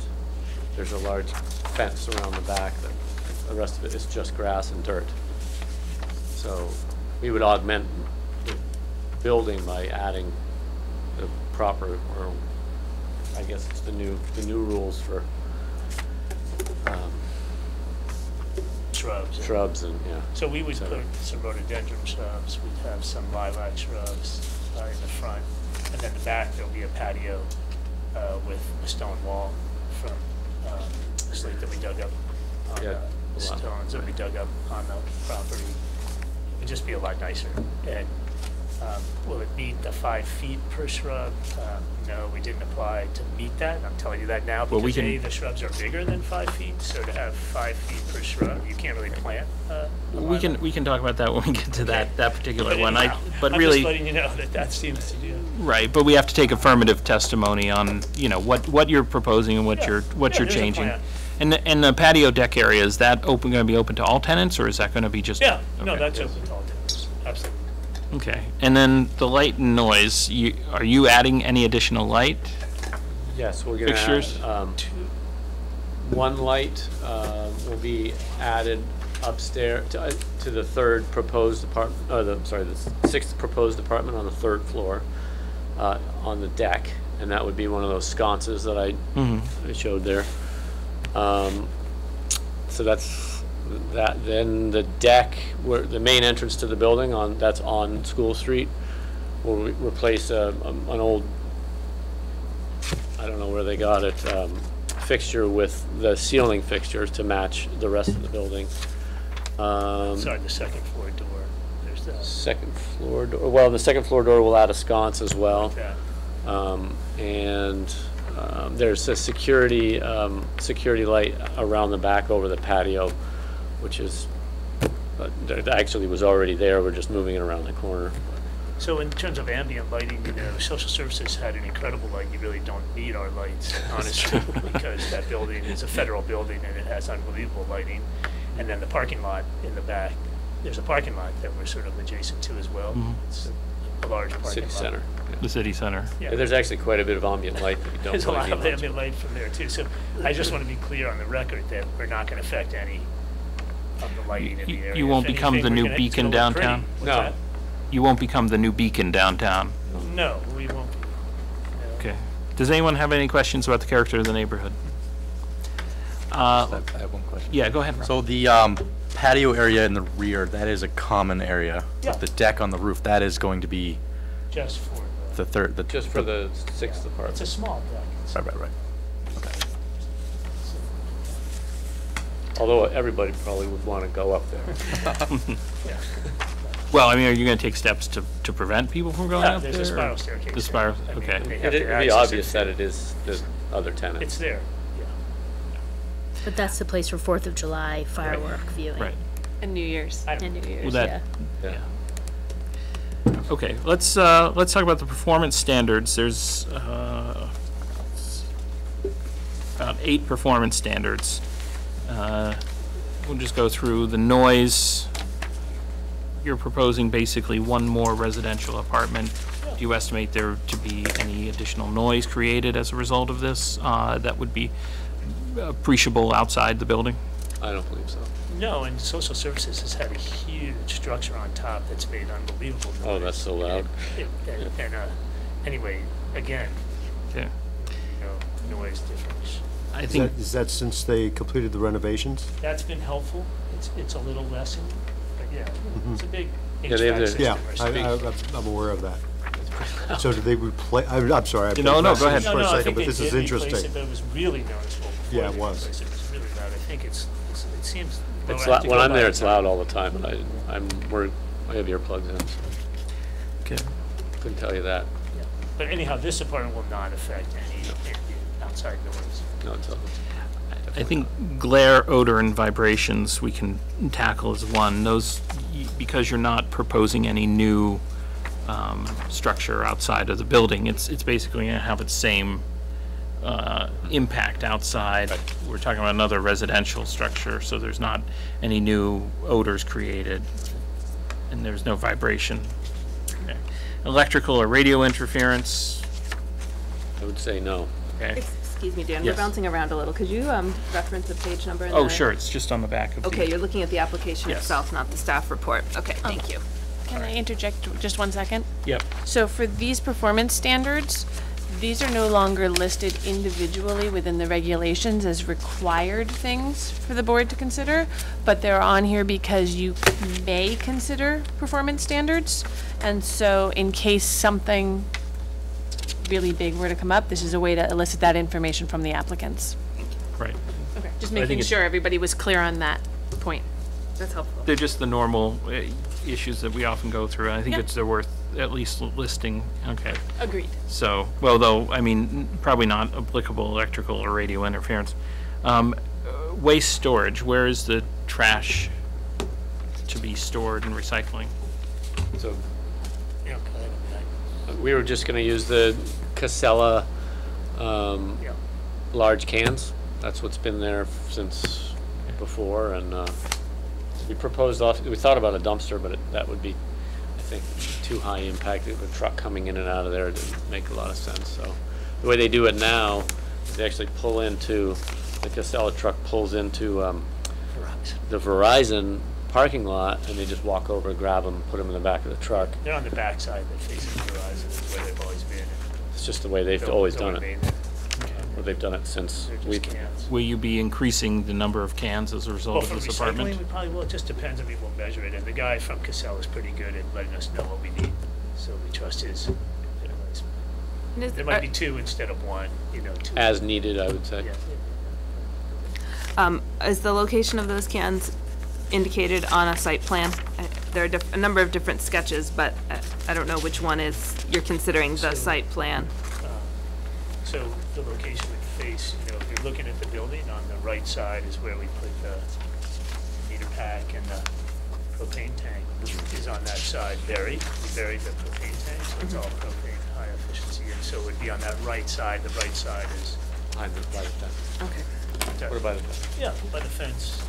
G: there's a large fence around the back, that, the rest of it is just grass and dirt. So, we would augment the building by adding the proper, or, I guess it's the new, the new rules for, um,
H: Shrubs. and-
G: shrubs and, yeah.
H: So we would
G: So-
H: put some rhododendron shrubs, we'd have some lilac shrubs uh, in the front, and then the back, there'll be a patio uh, with a stone wall from um, slate that we dug up on
G: Yeah,
H: the
G: a lot.
H: stones that we dug up on the property. It'd just be a lot nicer. And um, will it meet the five feet per shrub? Um, No, we didn't apply to meet that, I'm telling you that now,
A: Well, we
H: because A,
A: can-
H: the shrubs are bigger than five feet, so to have five feet per shrub, you can't really plant uh, a
A: We can,
H: lilac.
A: we can talk about that when we get to that, that particular one. I,
H: anyhow,
A: but
H: I'm
A: really.
H: just letting you know that that seems to do.
A: Right, but we have to take affirmative testimony on, you know, what, what you're proposing and what
H: Yeah.
A: you're, what
H: Yeah,
A: you're
H: there's a
A: changing.
H: plan.
A: And, the- and the patio deck area, is that open, gonna be open to all tenants, or is that gonna be just?
H: Yeah, no,
A: Okay.
H: that's open to all tenants, absolutely.
A: Okay, and then the light and noise, you, are you adding any additional light?
G: Yes, we're gonna
A: Fixtures?
G: add, um, one light, uh, will be added upstairs to, uh, to the third proposed apartment, uh, the, sorry, the sixth proposed apartment on the third floor, uh, on the deck, and that would be one of those sconces that I, I showed there. Um, so that's, that, then the deck, where, the main entrance to the building on, that's on School Street, will re- replace a, a- an old I don't know where they got it, um, fixture with the ceiling fixtures to match the rest of the building. Um,
H: Sorry, the second floor door, there's the
G: second floor door, well, the second floor door will add a sconce as well.
H: that.
G: Um, and, um, there's a security, um, security light around the back over the patio, which is, uh, actually was already there, we're just moving it around the corner.
H: So in terms of ambient lighting, you know, social services had an incredible light. You really don't need our lights, honestly, because that building is a federal building and it has unbelievable lighting. And then the parking lot in the back, there's a parking lot that we're sort of adjacent to as well. It's a large parking lot.
G: City center. Yeah.
A: The city center.
H: Yeah.
G: Yeah, There's actually quite a bit of ambient light that you don't
H: There's a lot
G: need
H: of
G: much
H: ambient light from there too. So I just want to be clear on the record that we're not going to affect any of the lighting in the
A: You-
H: area.
A: you won't
H: If
A: become
H: anything,
A: the new
H: gonna-
A: beacon downtown?
G: No.
H: that?
A: You won't become the new beacon downtown.
H: No, we won't. No.
A: Okay. Does anyone have any questions about the character of the neighborhood? Uh,
I: I have one question.
A: yeah, go ahead, Rob.
I: So the um, patio area in the rear, that is a common area.
H: Yeah.
I: But the deck on the roof, that is going to be
H: Just for the,
I: the third, the.
G: Just for the sixth
H: it's a
G: apartment.
H: small deck. It's-
I: Right, right, right.
G: Although everybody probably would want to go up there.
A: Well, I mean, are you gonna take steps to, to prevent people from going
H: Yeah,
A: up there?
H: there's a
A: or-
H: spiral staircase.
A: The spiral.
H: I mean,
A: okay.
H: they have
G: It'd
H: to
G: it'd be
H: access
G: obvious that it is the other
H: tenant.
G: It's
H: there, yeah.
D: But that's the place for Fourth of July firework viewing.
A: Right.
E: And New Year's.
H: I-
D: And New Year's,
A: Well, that-
D: yeah.
A: Okay, let's, uh, let's talk about the performance standards. There's, uh, about eight performance standards. Uh, We'll just go through the noise. You're proposing basically one more residential apartment. Do you estimate there to be any additional noise created as a result of this, uh, that would be appreciable outside the building?
G: I don't believe so.
H: No, and social services has had a huge structure on top that's made unbelievable noise.
G: Oh, that's so loud.
H: And- And, and, uh, anyway, again,
A: Okay.
H: you know, noise difference.
A: I
C: Is
A: think,
C: that, is that since they completed the renovations?
H: That's been helpful. It's, it's a little lessened, but yeah, it's a big
G: Yeah, they have
H: HVAC
G: their-
C: Yeah, I,
H: something.
C: I, I'm- I'm aware of that. So did they replace, I'm, I'm sorry. I
A: No, no, go ahead.
C: paused
H: No,
C: For a
H: no, I
C: second, but this
H: did
C: is
H: replace it,
C: interesting.
H: but it was really noticeable before
C: Yeah, it was.
H: It It was really loud. I think it's, it's- it seems. though
G: It's
H: have
G: loud,
H: to
G: when
H: go
G: I'm
H: by
G: there,
H: the
G: it's loud all the time, and I, I'm, we're, I have earplugs in, so.
A: Okay.
G: Couldn't tell you that.
H: Yeah. But anyhow, this apartment will not affect any any outside noise.
G: No, it's, a-
A: I think glare, odor, and vibrations we can tackle as one. Those, y- because you're not proposing any new um, structure outside of the building, it's, it's basically going to have its same uh, impact outside. We're talking about another residential structure, so there's not any new odors created, and there's no vibration. Okay. Electrical or radio interference,
G: I would say no.
A: okay?
E: Excuse me, Dan,
A: Yes.
E: we're bouncing around a little. Could you um, reference the page number? in
A: Oh,
E: the-
A: sure, it's just on the back of the.
E: Okay, you're looking at the application
A: Yes.
E: itself, not the staff report. Okay, thank you.
F: Can I interject just one second?
A: Yep.
F: So for these performance standards, these are no longer listed individually within the regulations as required things for the board to consider, but they're on here because you may consider performance standards. And so in case something really big were to come up, this is a way to elicit that information from the applicants.
A: Right.
F: Okay. Just making sure everybody was clear on that point.
E: That's helpful.
A: They're just the normal uh, issues that we often go through, and I think
F: Yeah.
A: it's, they're worth at least listing, okay.
F: Agreed.
A: So, well, though, I mean, probably not applicable electrical or radio interference. Um, uh, Waste storage, where is the trash to be stored and recycling?
G: So
H: You know, kind of, like,
G: we were just gonna use the Casella, um,
H: Yeah.
G: large cans. That's what's been there since before, and, uh, we proposed off, we thought about a dumpster, but it- that would be, I think, too high impact. With a truck coming in and out of there didn't make a lot of sense, so. The way they do it now, is they actually pull into, the Casella truck pulls into, um,
H: Verizon.
G: the Verizon parking lot, and they just walk over, grab them, put them in the back of the truck.
H: They're on the backside, they're facing Verizon, is where they've always been.
G: It's just the way they've always done it.
H: Remain.
G: Or they've done it since
H: They're
G: we,
H: just cans.
A: Will you be increasing the number of cans as a
H: Well,
A: result
H: for
A: of this
H: recycling,
A: apartment?
H: we probably will, it just depends, I mean, we'll measure it, and the guy from Casella is pretty good at letting us know what we need, so we trust his advice.
E: And is-
H: There
E: are-
H: might be two instead of one, you know, two.
G: as needed, I would say.
H: Yeah.
E: Um, is the location of those cans indicated on a site plan? Uh, There are diff- a number of different sketches, but I- I don't know which one is, you're considering the site plan.
H: So the location would face, you know, if you're looking at the building, on the right side is where we put the meter pack and the propane tank is on that side buried. We buried the propane tank, so it's all propane, high efficiency, and so it would be on that right side. The right side is,
G: Behind the, by the fence.
E: Okay.
G: What about the fence?
H: yeah, by the fence.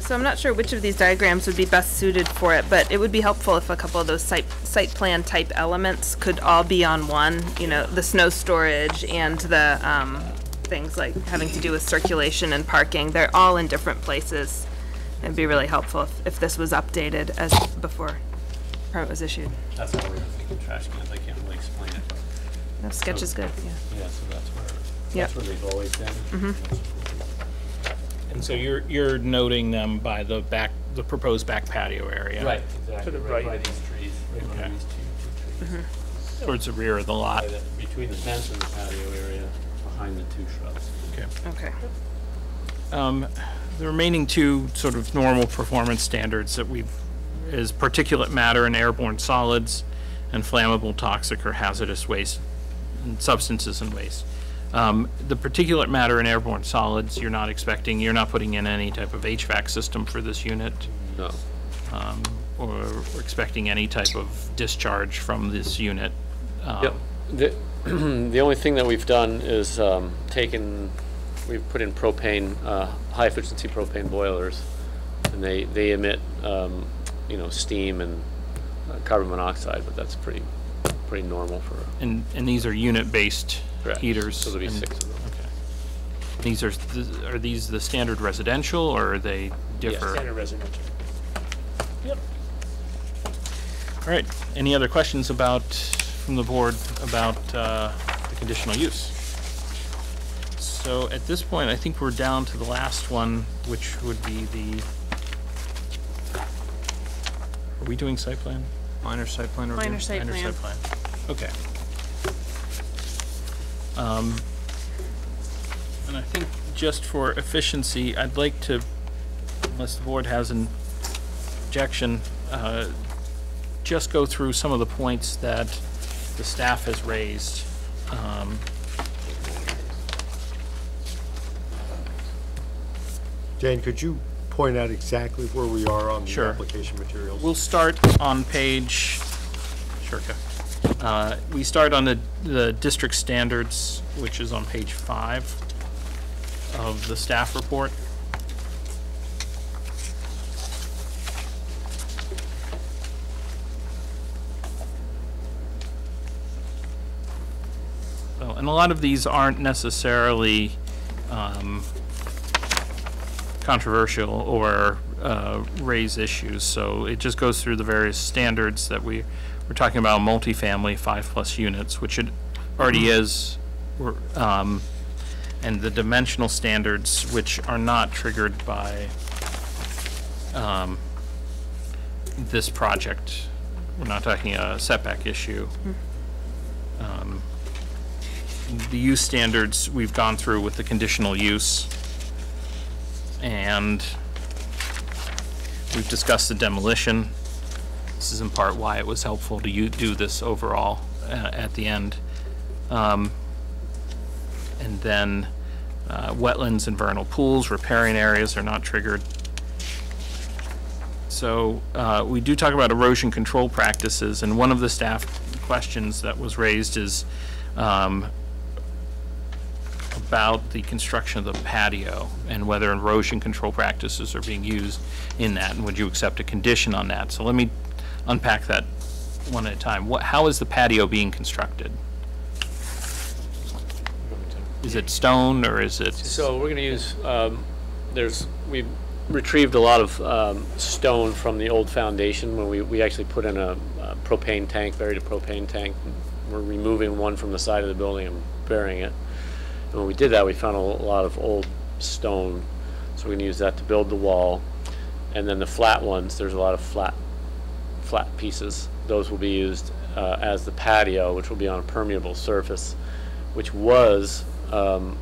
E: So I'm not sure which of these diagrams would be best suited for it, but it would be helpful if a couple of those site, site plan type elements could all be on one, you know, the snow storage and the, um, things like having to do with circulation and parking, they're all in different places. It'd be really helpful if, if this was updated as before permit was issued.
G: That's how we were thinking trash cans, I can't really explain it,
E: No, sketch is good, yeah.
G: yeah, so that's where,
E: Yep.
G: that's where they've always been.
A: And so you're, you're noting them by the back, the proposed back patio area?
G: Right, exactly,
H: the
G: right by
H: right.
G: these trees, right by
A: Okay.
G: these two, two trees.
A: Towards the rear of the lot?
G: By the- Between the fence and the patio area, behind the two shrubs.
A: Okay.
E: Okay.
A: Um, The remaining two sort of normal performance standards that we've, is particulate matter and airborne solids and flammable, toxic, or hazardous waste, and substances and waste. Um, The particulate matter and airborne solids, you're not expecting, you're not putting in any type of HVAC system for this unit?
G: No,
A: um, or expecting any type of discharge from this unit? um,
G: Yep. The, the only thing that we've done is, um, taken, we've put in propane, uh, high efficiency propane boilers. And they, they emit, um, you know, steam and uh, carbon monoxide, but that's pretty, pretty normal for,
A: And, and these are unit-based
G: Correct.
A: heaters?
G: So there'll be
A: and-
G: six of them.
A: Okay. These are, th- are these the standard residential, or are they differ?
H: Standard residential. Yep.
A: All right, any other questions about, from the board about uh, the conditional use? So at this point, I think we're down to the last one, which would be the, are we doing site plan?
B: Minor site plan review.
F: Minor site
A: Minor site plan. Okay. Um, And I think just for efficiency, I'd like to, unless the board has an objection, uh, just go through some of the points that the staff has raised. Um,
C: Jane, could you point out exactly where we are on the
A: Sure.
C: application materials?
A: We'll start on page, sure. Uh, we start on the, the district standards, which is on page five of the staff report. And a lot of these aren't necessarily, um, controversial or uh, raise issues. So it just goes through the various standards that we, we're talking about multifamily, five-plus units, which it already is. We're, um, And the dimensional standards, which are not triggered by um, this project. We're not talking a setback issue. Um, The use standards, we've gone through with the conditional use. And we've discussed the demolition. This is in part why it was helpful to you do this overall uh, at the end. Um, And then uh, wetlands and vernal pools, riparian areas are not triggered. So uh, we do talk about erosion control practices, and one of the staff questions that was raised is um, about the construction of the patio and whether erosion control practices are being used in that, and would you accept a condition on that? So let me unpack that one at a time. What, how is the patio being constructed? Is it stone or is it?
G: So we're gonna use, um, there's, we retrieved a lot of, um, stone from the old foundation when we, we actually put in a a propane tank, buried a propane tank. We're removing one from the side of the building and burying it. And when we did that, we found a lot of old stone, so we're gonna use that to build the wall. And then the flat ones, there's a lot of flat, flat pieces. Those will be used, uh, as the patio, which will be on a permeable surface, which was, um,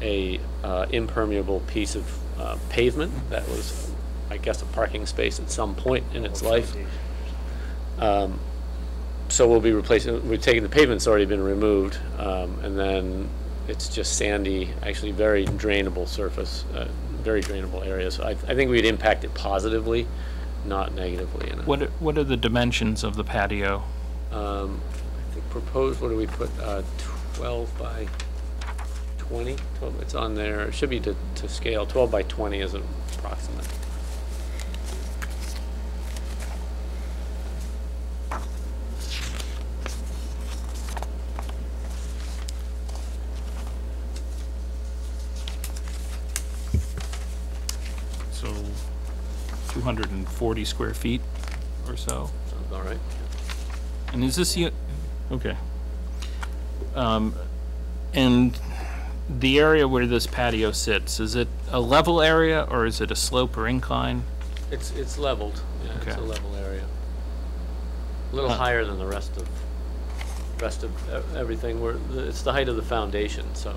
G: a uh, impermeable piece of uh, pavement that was, I guess, a parking space at some point in its life. Um, So we'll be replacing, we've taken, the pavement's already been removed, um, and then it's just sandy, actually very drainable surface, uh, very drainable area. So I, I think we'd impact it positively, not negatively. in it.
A: What, are- what are the dimensions of the patio?
G: Um, I think proposed, what do we put, uh, twelve by twenty? Twelve, it's on there, it should be to, to scale, twelve by twenty is an approximate.
A: So 240 square feet or so?
G: Sounds all right.
A: And is this, the okay. Um, And the area where this patio sits, is it a level area or is it a slope or incline?
G: It's, it's leveled, yeah, it's a level area. A little
A: Uh,
G: higher than the rest of, rest of everything, where, it's the height of the foundation, so.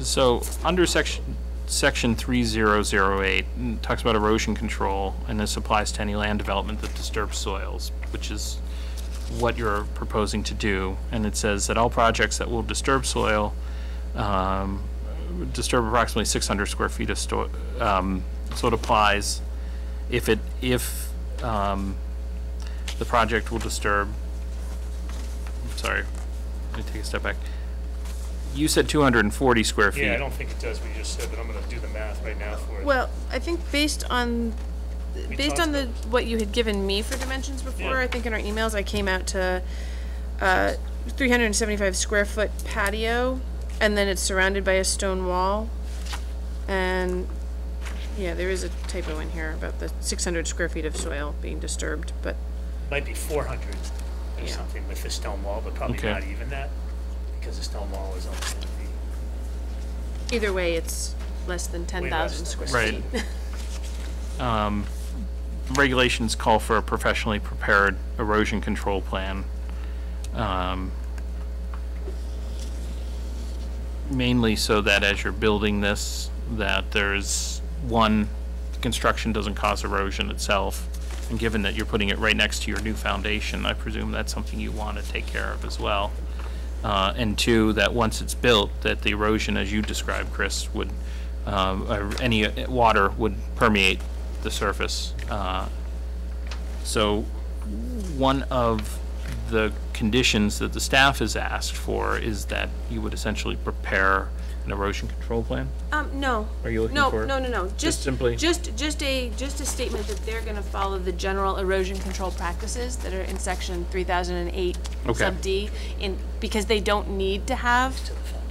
A: So, under section, section 3008, mm, talks about erosion control, and this applies to any land development that disturbs soils, which is what you're proposing to do. And it says that all projects that will disturb soil, um, disturb approximately 600 square feet of um, so it applies if it, if, um, the project will disturb, sorry, let me take a step back. You said 240 square feet.
H: Yeah, I don't think it does what you just said, but I'm gonna do the math right now for it.
F: Well, I think based on,
H: We
F: based
H: talked
F: on the, what you had given me for dimensions before,
H: Yeah.
F: I think in our emails, I came out to, uh, three hundred and seventy-five square foot patio, and then it's surrounded by a stone wall. And, yeah, there is a typo in here about the six hundred square feet of soil being disturbed, but,
H: Might be four hundred or
F: Yeah.
H: something with the stone wall, but probably
A: Okay.
H: not even that, because the stone wall is almost gonna be.
F: either way, it's less than ten
H: Way less
F: thousand
H: than
F: square
A: Right.
F: feet.
A: um, regulations call for a professionally prepared erosion control plan. um, Mainly so that as you're building this, that there's, one, construction doesn't cause erosion itself, And given that you're putting it right next to your new foundation, I presume that's something you want to take care of as well. Uh, And two, that once it's built, that the erosion, as you described, Chris, would, um, or any uh, water would permeate the surface. Uh, So one of the conditions that the staff has asked for is that you would essentially prepare an erosion control plan?
F: Um, no.
A: Are you looking
F: No,
A: for-
F: no, no, no, no. just,
A: simply-
F: just, just a, just a statement that they're gonna follow the general erosion control practices that are in section three thousand and eight,
A: Okay.
F: sub D, in, because they don't need to have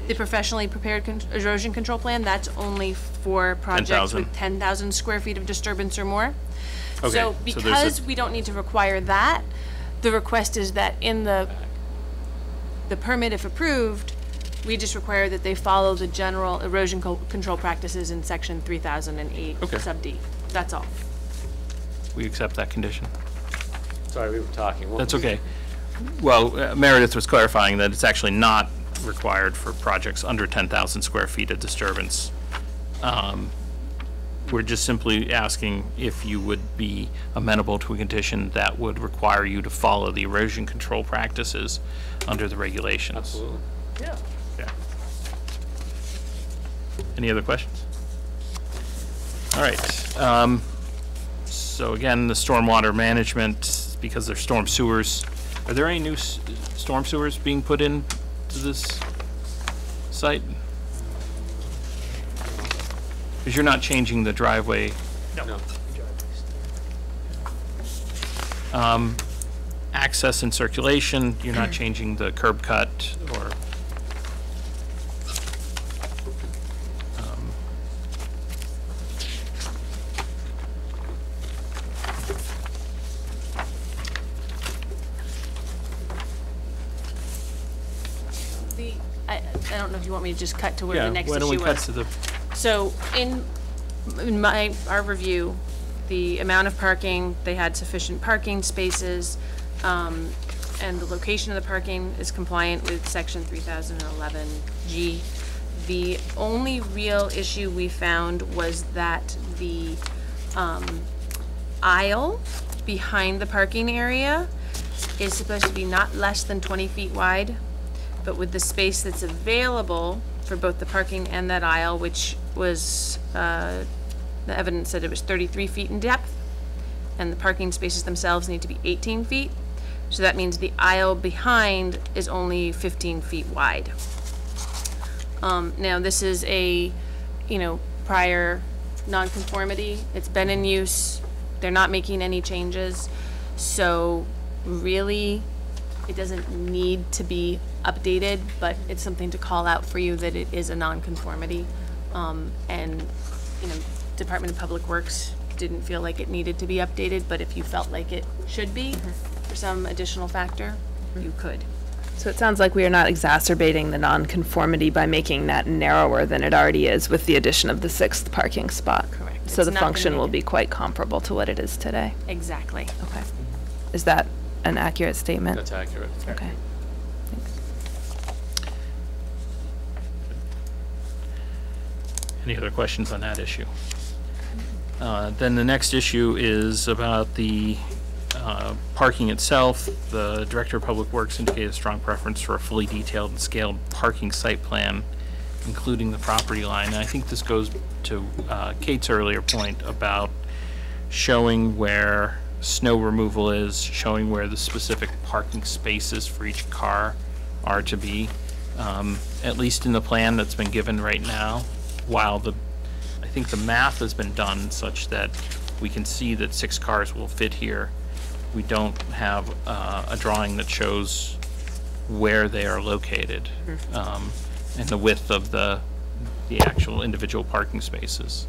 F: the professionally prepared con- erosion control plan, that's only for projects
A: 10,000.
F: with ten thousand square feet of disturbance or more.
A: Okay,
F: So
A: so there's a-
F: because we don't need to require that, the request is that in the, the permit, if approved, we just require that they follow the general erosion co- control practices in section three thousand and eight,
A: Okay.
F: sub D. That's all.
A: We accept that condition.
G: Sorry, we were talking. What
A: That's
G: was-
A: okay. Well, uh, Meredith was clarifying that it's actually not required for projects under 10,000 square feet of disturbance. Um, We're just simply asking if you would be amenable to a condition that would require you to follow the erosion control practices under the regulations.
G: Absolutely.
H: Yeah.
A: Yeah. Any other questions? All right. um, So again, the stormwater management, because they're storm sewers, are there any new s- storm sewers being put in to this site? Because you're not changing the driveway.
H: No.
G: No.
A: um, Access and circulation, you're not changing the curb cut or um,
F: The, I, I don't know if you want me to just cut to where the next
A: why
F: issue
A: don't
F: was.
A: we cut to the,
F: So in, in my, our review, the amount of parking, they had sufficient parking spaces, um, and the location of the parking is compliant with section three thousand and eleven G. The only real issue we found was that the, um, aisle behind the parking area is supposed to be not less than twenty feet wide, but with the space that's available for both the parking and that aisle, which was, uh, the evidence said it was thirty-three feet in depth, and the parking spaces themselves need to be eighteen feet. So that means the aisle behind is only fifteen feet wide. Um, now, this is a, you know, prior nonconformity. It's been in use. They're not making any changes. So really, it doesn't need to be updated, but it's something to call out for you that it is a nonconformity. Um, and, you know, Department of Public Works didn't feel like it needed to be updated, but if you felt like it should be for some additional factor, you could.
E: So it sounds like we are not exacerbating the nonconformity by making that narrower than it already is with the addition of the sixth parking spot.
F: Correct.
E: So
F: It's
E: the function will be quite comparable to what it is today.
F: Exactly.
E: Okay. Is that an accurate statement?
G: That's accurate.
E: Okay.
A: any other questions on that issue? Uh, Then the next issue is about the uh, parking itself. The Director of Public Works indicated a strong preference for a fully detailed and scaled parking site plan, including the property line. And I think this goes to uh, Kate's earlier point about showing where snow removal is, showing where the specific parking spaces for each car are to be, um, at least in the plan that's been given right now, while the, I think the math has been done such that we can see that six cars will fit here. We don't have uh, a drawing that shows where they are located, um, and the width of the, the actual individual parking spaces.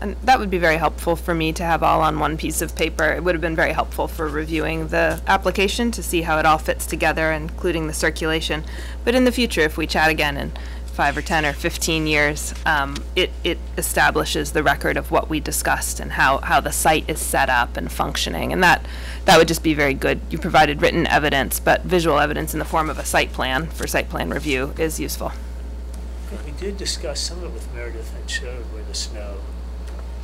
E: And that would be very helpful for me to have all on one piece of paper. It would have been very helpful for reviewing the application to see how it all fits together, including the circulation. But in the future, if we chat again in five or 10 or 15 years, um, it, it establishes the record of what we discussed and how, how the site is set up and functioning. And that, that would just be very good. You provided written evidence, but visual evidence in the form of a site plan for site plan review is useful.
H: We did discuss some of it with Meredith and showed where the snow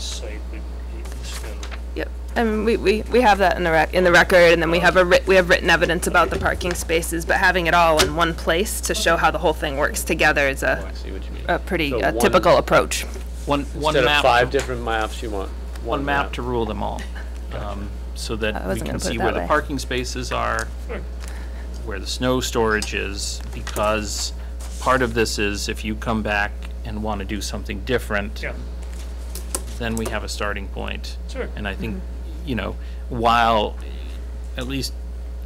H: site would be, so,
E: Yep. I mean, we, we, we have that in the rec, in the record, and then we have a writ, we have written evidence about the parking spaces, but having it all in one place to show how the whole thing works together is
G: Oh,
E: a,
G: I see what you mean.
E: a pretty
G: So
E: uh,
G: one-
E: typical approach.
A: One, one
G: Instead of
A: map,
G: five different maps, you want
A: one map to rule them all. um, So
E: I
A: that we
E: wasn't
A: can
E: gonna put it
A: see
E: that
A: where the
E: way.
A: parking spaces are, where the snow storage is, because part of this is if you come back and want to do something different,
H: yeah,
A: then we have a starting point.
H: sure.
A: And I think, you know, while, at least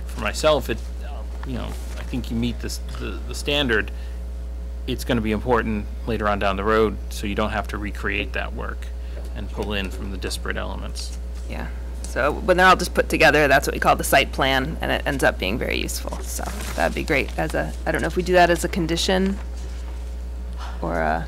A: for myself, it, you know, I think you meet this, the, the standard, it's gonna be important later on down the road, so you don't have to recreate that work and pull in from the disparate elements.
E: Yeah. So when they're all just put together, that's what we call the site plan, and it ends up being very useful. So that'd be great as a, I don't know if we do that as a condition or a,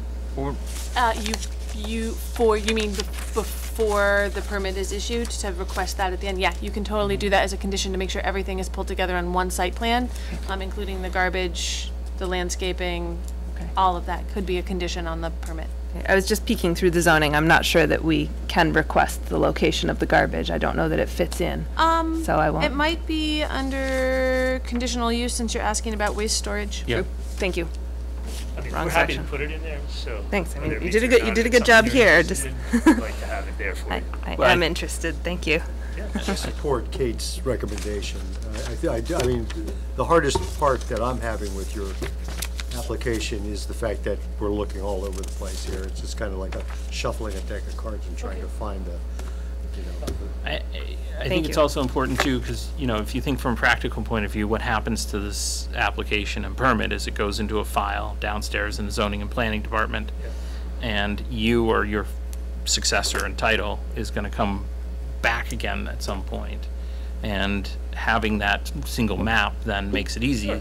F: Uh, you, you, for, you mean before the permit is issued, to request that at the end? Yeah, you can totally do that as a condition to make sure everything is pulled together on one site plan, um, including the garbage, the landscaping,
E: Okay.
F: all of that could be a condition on the permit.
E: I was just peeking through the zoning. I'm not sure that we can request the location of the garbage. I don't know that it fits in.
F: Um,
E: So I
F: it
E: won't.
F: It might be under conditional use since you're asking about waste storage.
A: Yeah.
E: Thank you.
H: I mean,
E: Wrong
H: we're happy to
E: section.
H: put it in there, so.
E: Thanks. I mean,
H: whether it
E: you
H: meets
E: did a
H: or
E: good- you
H: not,
E: did a
H: if
E: good job
H: something
E: here,
H: interested in, We'd like to have it there for
E: I,
H: you.
E: I
A: Well, I-
E: am interested. Thank you.
C: I support Kate's recommendation. I, I thi- I, do- I mean, the hardest part that I'm having with your application is the fact that we're looking all over the place here. It's just kind of like a shuffling a deck of cards and trying to find a, you know,
A: I, I- I
E: Thank
A: think it's
E: you.
A: also important too, because, you know, if you think from a practical point of view, what happens to this application and permit is it goes into a file downstairs in the zoning and planning department, and you or your successor in title is gonna come back again at some point. And having that single map then makes it easy.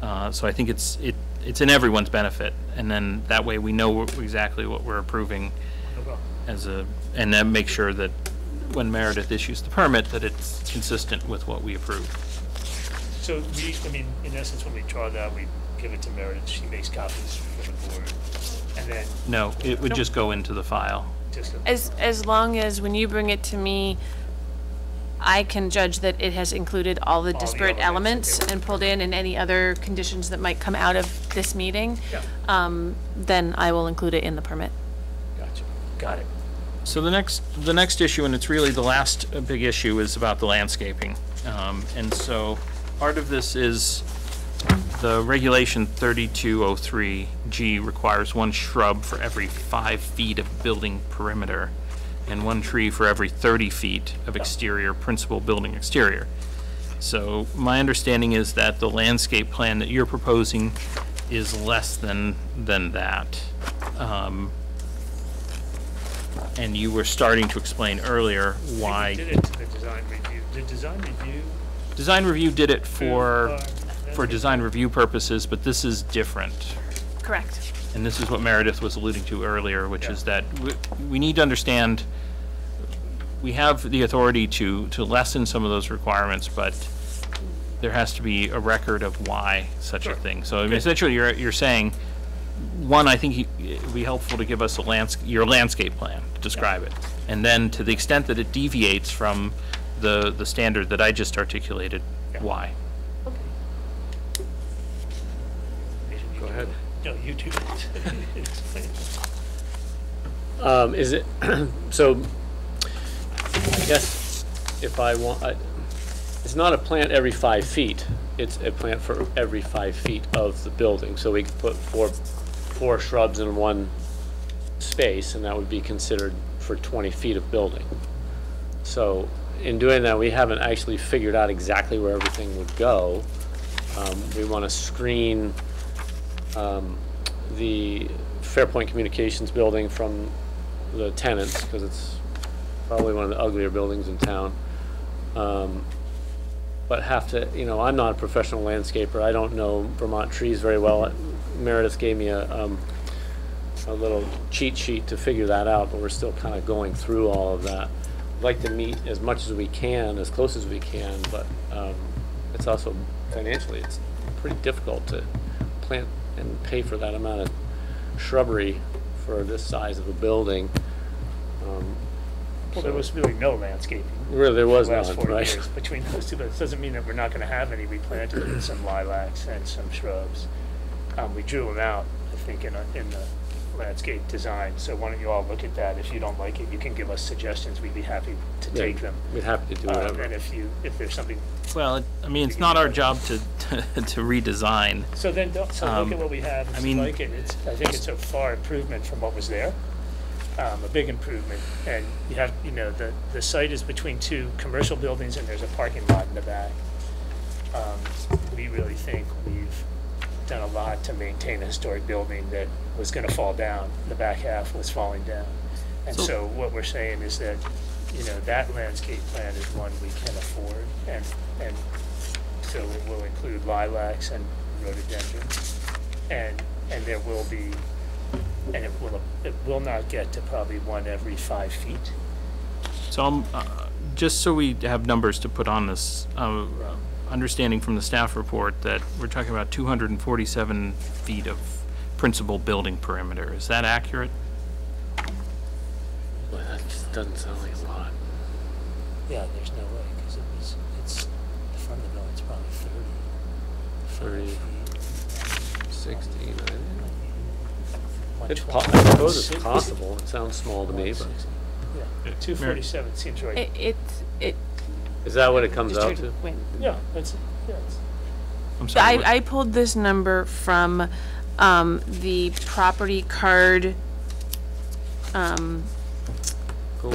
A: Uh, so I think it's, it, it's in everyone's benefit, and then that way we know exactly what we're approving as a, and then make sure that when Meredith issues the permit, that it's consistent with what we approve.
H: So we, I mean, in essence, when we draw that, we give it to Meredith, she makes copies for the board, and then
A: No, it would just go into the file.
H: just, a-
F: As, as long as when you bring it to me, I can judge that it has included all the
H: the
F: disparate
H: elements,
F: elements
H: okay.
F: and pulled in and any other conditions that might come out of this meeting,
H: yeah,
F: um, then I will include it in the permit.
H: gotcha, got it.
A: So the next, the next issue, and it's really the last uh, big issue, is about the landscaping. Um, and so part of this is the regulation 3203G requires one shrub for every five feet of building perimeter and one tree for every 30 feet of exterior, principal building exterior. So my understanding is that the landscape plan that you're proposing is less than, than that. Um, and you were starting to explain earlier
H: We
A: why.
H: Did it to the design review, did design review?
A: Design review did it for,
H: uh,
A: for design review purposes, but this is different.
F: Correct.
A: And this is what Meredith was alluding to earlier, which
H: Yeah.
A: is that we, we need to understand, we have the authority to, to lessen some of those requirements, but there has to be a record of why such a thing. So I mean, essentially, you're, you're saying, one, I think it'd be helpful to give us a lands, your landscape plan, to describe it. And then, to the extent that it deviates from the, the standard that I just articulated,
H: Yeah.
A: why?
H: Go
G: ahead.
H: No, you do.
G: Um, is it, so, I guess if I want, I, it's not a plant every five feet. It's a plant for every five feet of the building. So we could put four, four shrubs in one space and that would be considered for twenty feet of building. So in doing that, we haven't actually figured out exactly where everything would go. Um, we want to screen, um, the Fairpoint Communications building from the tenants, because it's probably one of the uglier buildings in town. Um, But have to, you know, I'm not a professional landscaper, I don't know Vermont trees very well. Meredith gave me a, um, a little cheat sheet to figure that out, but we're still kind of going through all of that. I'd Like to meet as much as we can, as close as we can, but, um, it's also financially, it's pretty difficult to plant and pay for that amount of shrubbery for this size of a building. Um,
H: Well, there was really no landscaping.
G: Really, there was
H: the last
G: none,
H: 40
G: right?
H: years Between those two, but it doesn't mean that we're not gonna have any. We planted some lilacs and some shrubs. Um, we drew them out, I think, in, a- in the landscape design. So why don't you all look at that? If you don't like it, you can give us suggestions. We'd be happy to
G: Yeah,
H: take them.
G: We'd have to do whatever.
H: And if you, if there's something,
A: Well, it- I mean, it's not our job to, to redesign.
H: so then, don't- so look
A: Um,
H: at what we have.
A: I
H: If you
A: mean-
H: like it, it's, I think it's a far improvement from what was there. Um, a big improvement. And you have, you know, the, the site is between two commercial buildings and there's a parking lot in the back. Um, we really think we've done a lot to maintain a historic building that was gonna fall down. The back half was falling down. And
A: So-
H: so what we're saying is that, you know, that landscape plan is one we can afford. And, and so it will include lilacs and rhododendrons. And, and there will be, and it will, it will not get to probably one every five feet.
A: So, um, uh, just so we have numbers to put on this, uh, understanding from the staff report that we're talking about 247 feet of principal building perimeter. Is that accurate?
G: Well, that just doesn't sound like a lot.
H: Yeah, there's no way, because it was, it's, the front of the building's probably thirty.
G: 30, 60, It's po- I suppose it's possible. It sounds small to me, but
H: Yeah, two forty-seven seems right.
F: It, it, it,
G: is that what it comes out to?
F: wait.
H: Yeah, that's, yeah, it's.
A: I'm sorry.
F: I, I pulled this number from, um, the property card, um,
G: Cool.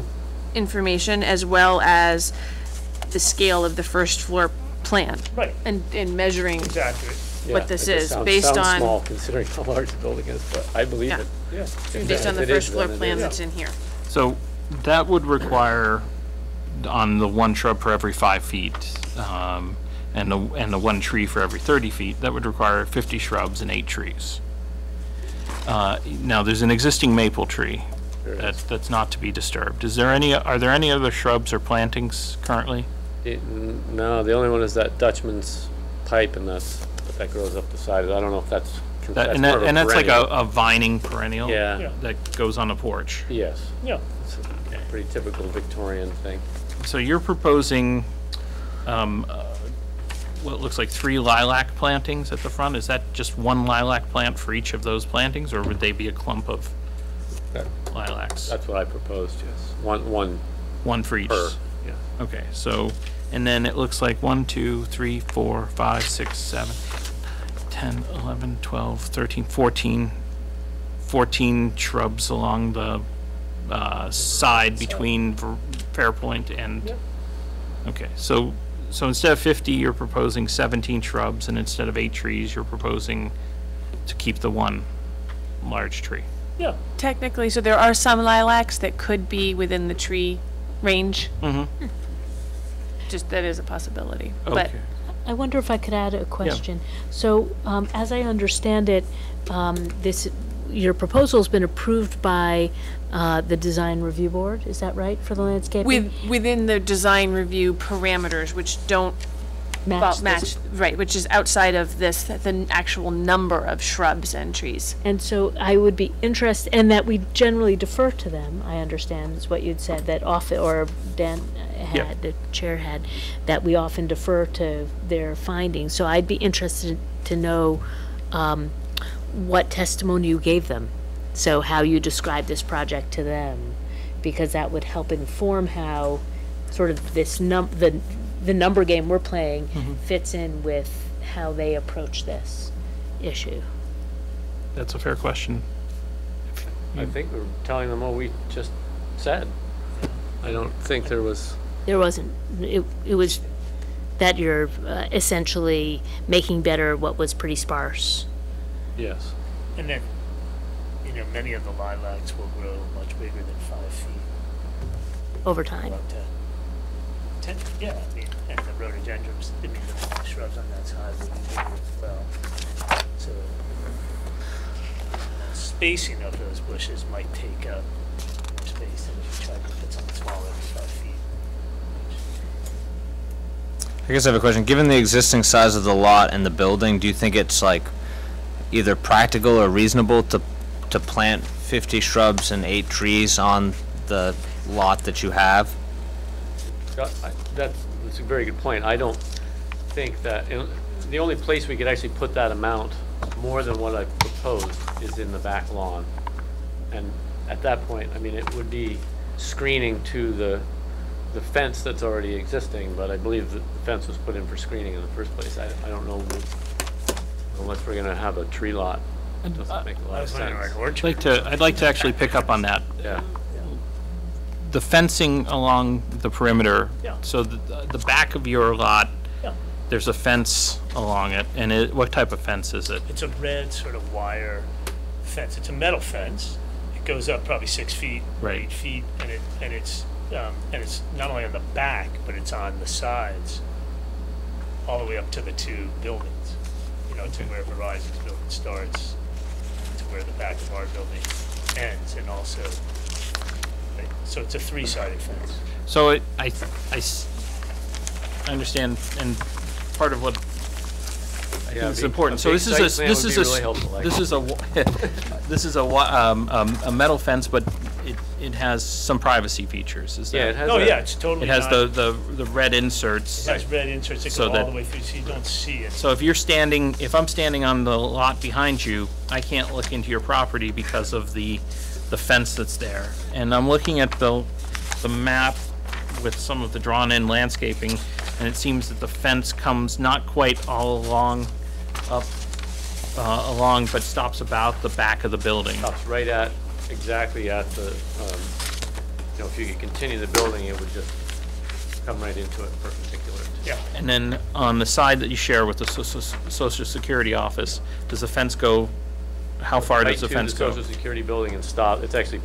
F: information as well as the scale of the first floor plan.
H: Right.
F: And, and measuring,
H: Exactly,
G: Yeah,
F: what this
G: it just
F: is,
G: sounds-
F: based
G: Sounds
F: on-
G: small considering how large the building is, but I believe
F: Yeah.
G: it.
H: yeah.
G: If
F: based
G: that-
F: on the
G: if it is,
F: first floor
G: then it
F: plan
G: is.
F: that's in here.
A: So that would require, on the one shrub for every five feet, um, and the, and the one tree for every 30 feet, that would require 50 shrubs and eight trees. Uh, Now, there's an existing maple tree
G: There is.
A: that's, that's not to be disturbed. Is there any, are there any other shrubs or plantings currently?
G: It- No, the only one is that Dutchman's pipe and that's, that grows up the side. I don't know if that's, con-
A: That-
G: that's
A: And
G: more
A: that, and that's like a, a vining perennial?
G: Yeah.
H: Yeah.
A: That goes on the porch.
G: Yes,
H: Yeah,
G: it's a pretty typical Victorian thing.
A: So you're proposing, um, uh, what looks like three lilac plantings at the front? Is that just one lilac plant for each of those plantings, or would they be a clump of
G: That-
A: lilacs?
G: That's what I proposed, yes. One, one
A: One for each?
G: per, yeah.
A: Okay, so, and then it looks like one, two, three, four, five, six, seven, ten, eleven, twelve, thirteen, fourteen, fourteen shrubs along the, uh, side between Fairpoint and,
H: Yep.
A: okay, so, so instead of fifty, you're proposing seventeen shrubs, and instead of eight trees, you're proposing to keep the one large tree.
H: yeah,
F: Technically, so there are some lilacs that could be within the tree range.
A: Mm-hmm.
F: Just, that is a possibility. But
A: Okay.
D: I wonder if I could add a question. So, um, as I understand it, um, this, your proposal's been approved by, uh, the design review board, is that right, for the landscaping?
F: with, within the design review parameters, which don't
D: Match
F: well,
D: this-
F: match, right, which is outside of this, the actual number of shrubs and trees.
D: And so I would be interested, and that we generally defer to them, I understand, is what you'd said, that often, or Dan
A: Yeah.
D: had, the chair had, that we often defer to their findings. So I'd be interested to know um, what testimony you gave them. So how you described this project to them, because that would help inform how sort of this num, the, the number game we're playing fits in with how they approach this issue.
A: That's a fair question.
G: I think we we're telling them what we just said. I don't think there was,
D: there wasn't, it, it was that you're uh, essentially making better what was pretty sparse.
G: Yes.
H: and then, you know, many of the lilacs will grow much bigger than five feet,
D: over time.
H: up to ten, yeah, I mean, and the rhododendrons, I mean, the shrubs on that side will be bigger as well. So, the spacing of those bushes might take up more space than if you tried to put something smaller than five feet.
B: I guess I have a question. Given the existing size of the lot and the building, do you think it's like either practical or reasonable to, to plant 50 shrubs and eight trees on the lot that you have?
G: I- That's, that's a very good point. I don't think that, the only place we could actually put that amount, more than what I proposed, is in the back lawn. And at that point, I mean, it would be screening to the, the fence that's already existing, but I believe the fence was put in for screening in the first place. I, I don't know unless we're gonna have a tree lot. It Doesn't make a
H: I
G: lot of sense.
A: I'd like to, I'd like to actually pick up on that.
G: Yeah.
A: The fencing along the perimeter,
H: Yeah.
A: so the, the back of your lot,
H: Yeah.
A: there's a fence along it, and it, what type of fence is it?
H: It's a red sort of wire fence. It's a metal fence. It goes up probably six feet,
A: Right.
H: eight feet, and it and it's um, and it's not only on the back, but it's on the sides, all the way up to the two buildings. You know, to where Verizon's building starts, to where the back of our building ends, and also. right, So it's a three-sided fence.
A: So it, I, I s- I understand, and part of what I
G: Yeah,
A: think is important, so this is a, this is
G: be
A: a,
G: really
A: s-
G: helpful,
A: this is a, wa- this is a, wa- um, um, a metal fence, but it, it has some privacy features, is
G: Yeah,
A: that?
G: it has
H: Oh,
G: a-
H: yeah, it's totally
A: It has the, the, the red inserts.
H: It has red inserts that
A: So
H: go all
A: that-
H: the way through, so you don't see it.
A: So if you're standing, if I'm standing on the lot behind you, I can't look into your property because of the, the fence that's there. And I'm looking at the, the map with some of the drawn-in landscaping, and it seems that the fence comes not quite all along, up, uh, along, but stops about the back of the building.
G: stops right at, exactly at the, um, you know, if you could continue the building, it would just come right into it perpendicular.
H: Yeah.
A: And then on the side that you share with the so- so- social security office, does the fence go, how far
G: Right
A: does the
G: to
A: fence
G: the
A: go?
G: social security building and stop, it's actually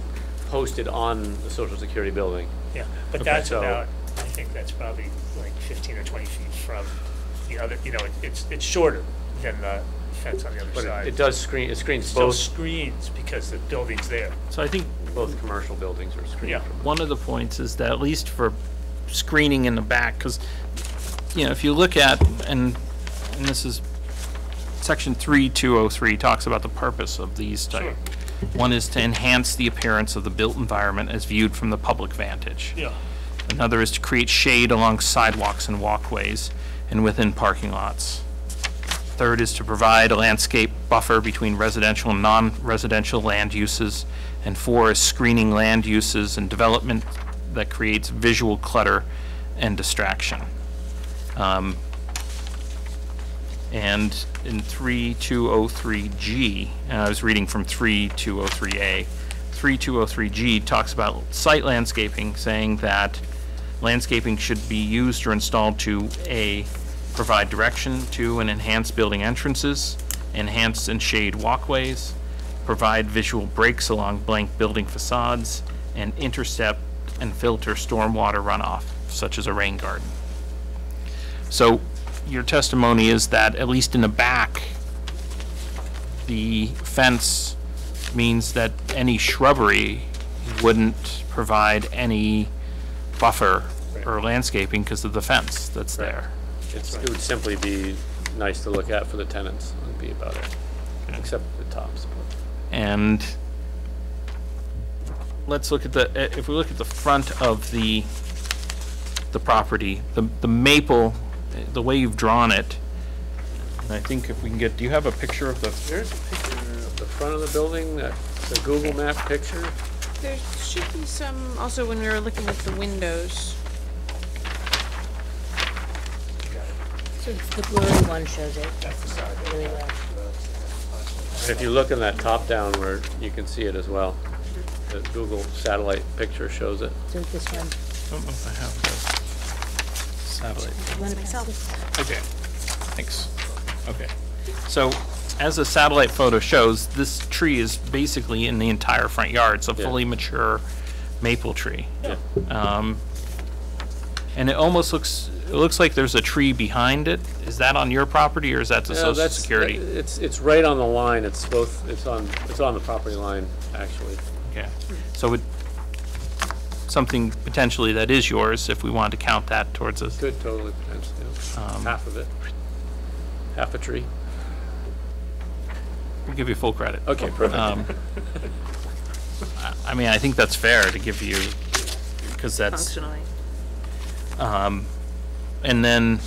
G: posted on the social security building.
H: Yeah, but
A: Okay.
H: that's
G: So-
H: about, I think that's probably like fifteen or twenty feet from the other, you know, it- it's, it's shorter than the fence on the other
G: But it-
H: side.
G: it does screen, it screens
H: Still
G: both,
H: screens because the building's there.
A: So I think
G: both commercial buildings are screened
H: Yeah.
G: from.
A: one of the points is that at least for screening in the back, because, you know, if you look at, and, and this is, section three two oh three talks about the purpose of these type. One is to enhance the appearance of the built environment as viewed from the public vantage.
H: Yeah,
A: Another is to create shade along sidewalks and walkways and within parking lots. Third is to provide a landscape buffer between residential and non-residential land uses. And four is screening land uses and development that creates visual clutter and distraction. Um, And in 3203G, and I was reading from 3203A, 3203G talks about site landscaping, saying that landscaping should be used or installed to, A, provide direction to and enhance building entrances, enhance and shade walkways, provide visual breaks along blank building facades, and intercept and filter stormwater runoff, such as a rain garden. So your testimony is that, at least in the back, the fence means that any shrubbery wouldn't provide any buffer or landscaping because of the fence that's there.
G: It's, it would simply be nice to look at for the tenants, would be about it, except the tops.
A: And let's look at the, eh, if we look at the front of the, the property, the, the maple, the way you've drawn it, and I think if we can get, do you have a picture of the,
G: There's a picture of the front of the building, that, the Google map picture.
J: There should be some, also when we were looking at the windows.
D: So the blurry one shows it really well.
G: If you look in that top down where you can see it as well, the Google satellite picture shows it.
D: So this one,
A: I don't know if I have the satellite.
D: you want to pass this?
A: Okay, thanks. Okay. So, as the satellite photo shows, this tree is basically in the entire front yard. It's a
G: Yeah.
A: fully mature maple tree.
G: Yeah.
A: Um, and it almost looks, it looks like there's a tree behind it. Is that on your property or is that the
G: Yeah,
A: social
G: that's-
A: security?
G: It's, it's right on the line, it's both, it's on, it's on the property line, actually.
A: Okay. So it, something potentially that is yours, if we want to count that towards us.
G: Could totally, potentially, yeah.
A: Um,
G: half of it. Half a tree.
A: we'll give you full credit.
G: Okay, perfect.
A: Um, I- I mean, I think that's fair to give you because that's,
E: Functionally.
A: um, and then,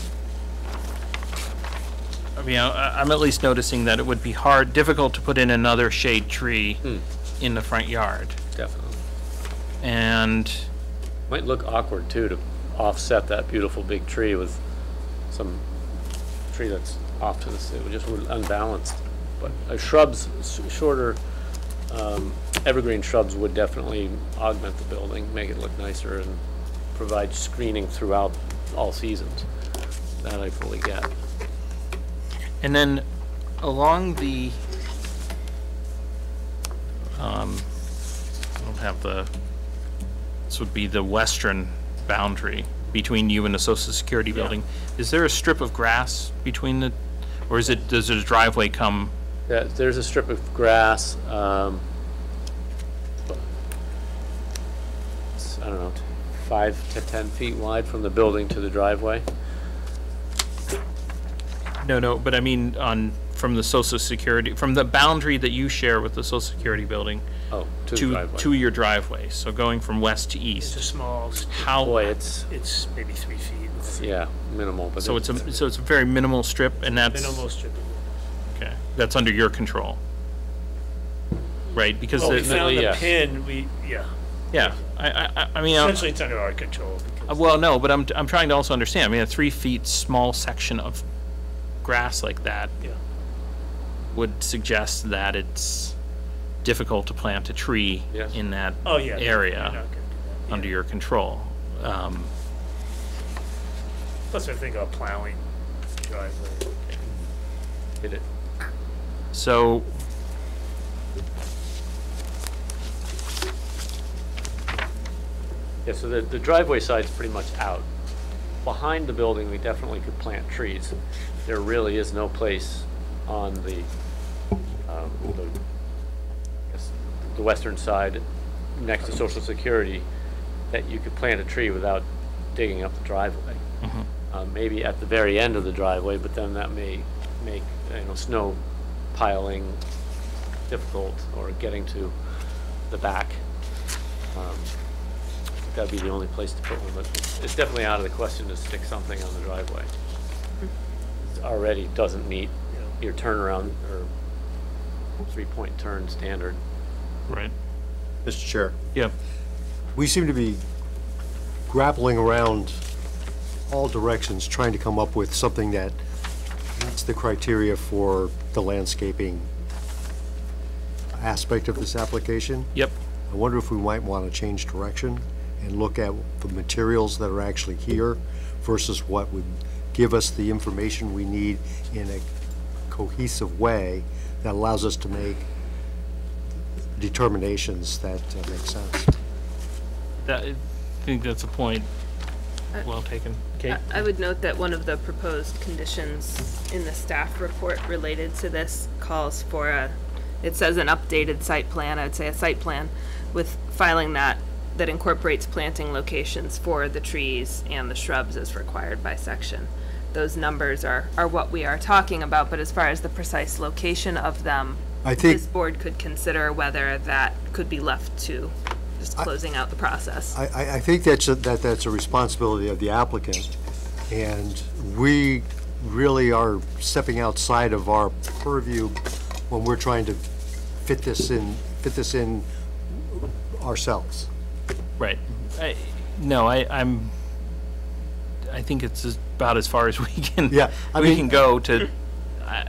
A: I mean, I- I'm at least noticing that it would be hard, difficult to put in another shade tree in the front yard.
G: Definitely.
A: And,
G: Might look awkward too to offset that beautiful big tree with some tree that's off to the, s- it would just would unbalanced. But uh, shrubs, s- shorter um, evergreen shrubs would definitely augment the building, make it look nicer and provide screening throughout all seasons. That I fully get.
A: and then along the, um, I don't have the, this would be the western boundary between you and the social security building. Is there a strip of grass between the, or is it, does a driveway come,
G: Yeah, there's a strip of grass, um, I don't know, five to 10 feet wide from the building to the driveway.
A: no, no, but I mean on, from the social security, from the boundary that you share with the social security building
G: Oh, to the
A: to,
G: driveway.
A: to your driveway, so going from west to
H: It's a
A: east,
H: small, s-
A: how?
G: Boy, it's,
H: it's maybe three feet.
G: yeah, minimal, but
A: So it's a, so it's a very minimal strip, and that's,
H: Minimal strip
A: okay, that's under your control. Right, because,
H: Oh, we
A: the-
H: found the
G: yes.
H: pin, we, yeah.
A: Yeah, I, I, I- I mean, uh,
H: Essentially, it's under our control. because-
A: well, no, but I'm, I'm trying to also understand, I mean, a three feet small section of grass like that
H: Yeah.
A: would suggest that it's difficult to plant a tree
G: Yes.
A: in that
H: Oh, yeah. you're
A: area
H: not gonna do that.
A: under your control. Um,
H: Plus, I think our plowing driveway.
G: hit it.
A: So,
G: Yeah, so the, the driveway side's pretty much out. Behind the building, we definitely could plant trees. There really is no place on the, um, the, I guess, the western side, next to social security, that you could plant a tree without digging up the driveway. Uh, maybe at the very end of the driveway, but then that may make, you know, snow piling difficult or getting to the back. Um, That'd be the only place to put one, but it's- it's definitely out of the question to stick something on the driveway. It already doesn't meet your turnaround or three-point turn standard.
A: right,
C: Mr. Chair,
A: yeah,
C: we seem to be grappling around all directions, trying to come up with something that meets the criteria for the landscaping aspect of this application.
A: yep.
C: I wonder if we might want to change direction and look at the materials that are actually here versus what would give us the information we need in a cohesive way that allows us to make determinations that uh, make sense.
A: That, I think that's a point well taken. Kate?
E: I- I would note that one of the proposed conditions in the staff report related to this calls for a, it says an updated site plan, I'd say a site plan, with filing that, that incorporates planting locations for the trees and the shrubs as required by section. Those numbers are, are what we are talking about, but as far as the precise location of them,
C: I think-
E: this board could consider whether that could be left to just closing out the process.
C: I, I, I think that's, a- that that's a responsibility of the applicant, and we really are stepping outside of our purview when we're trying to fit this in, fit this in ourselves.
A: Right. I, no, I, I'm, I think it's about as far as we can,
C: Yeah, I
A: we
C: mean-
A: can go to, I-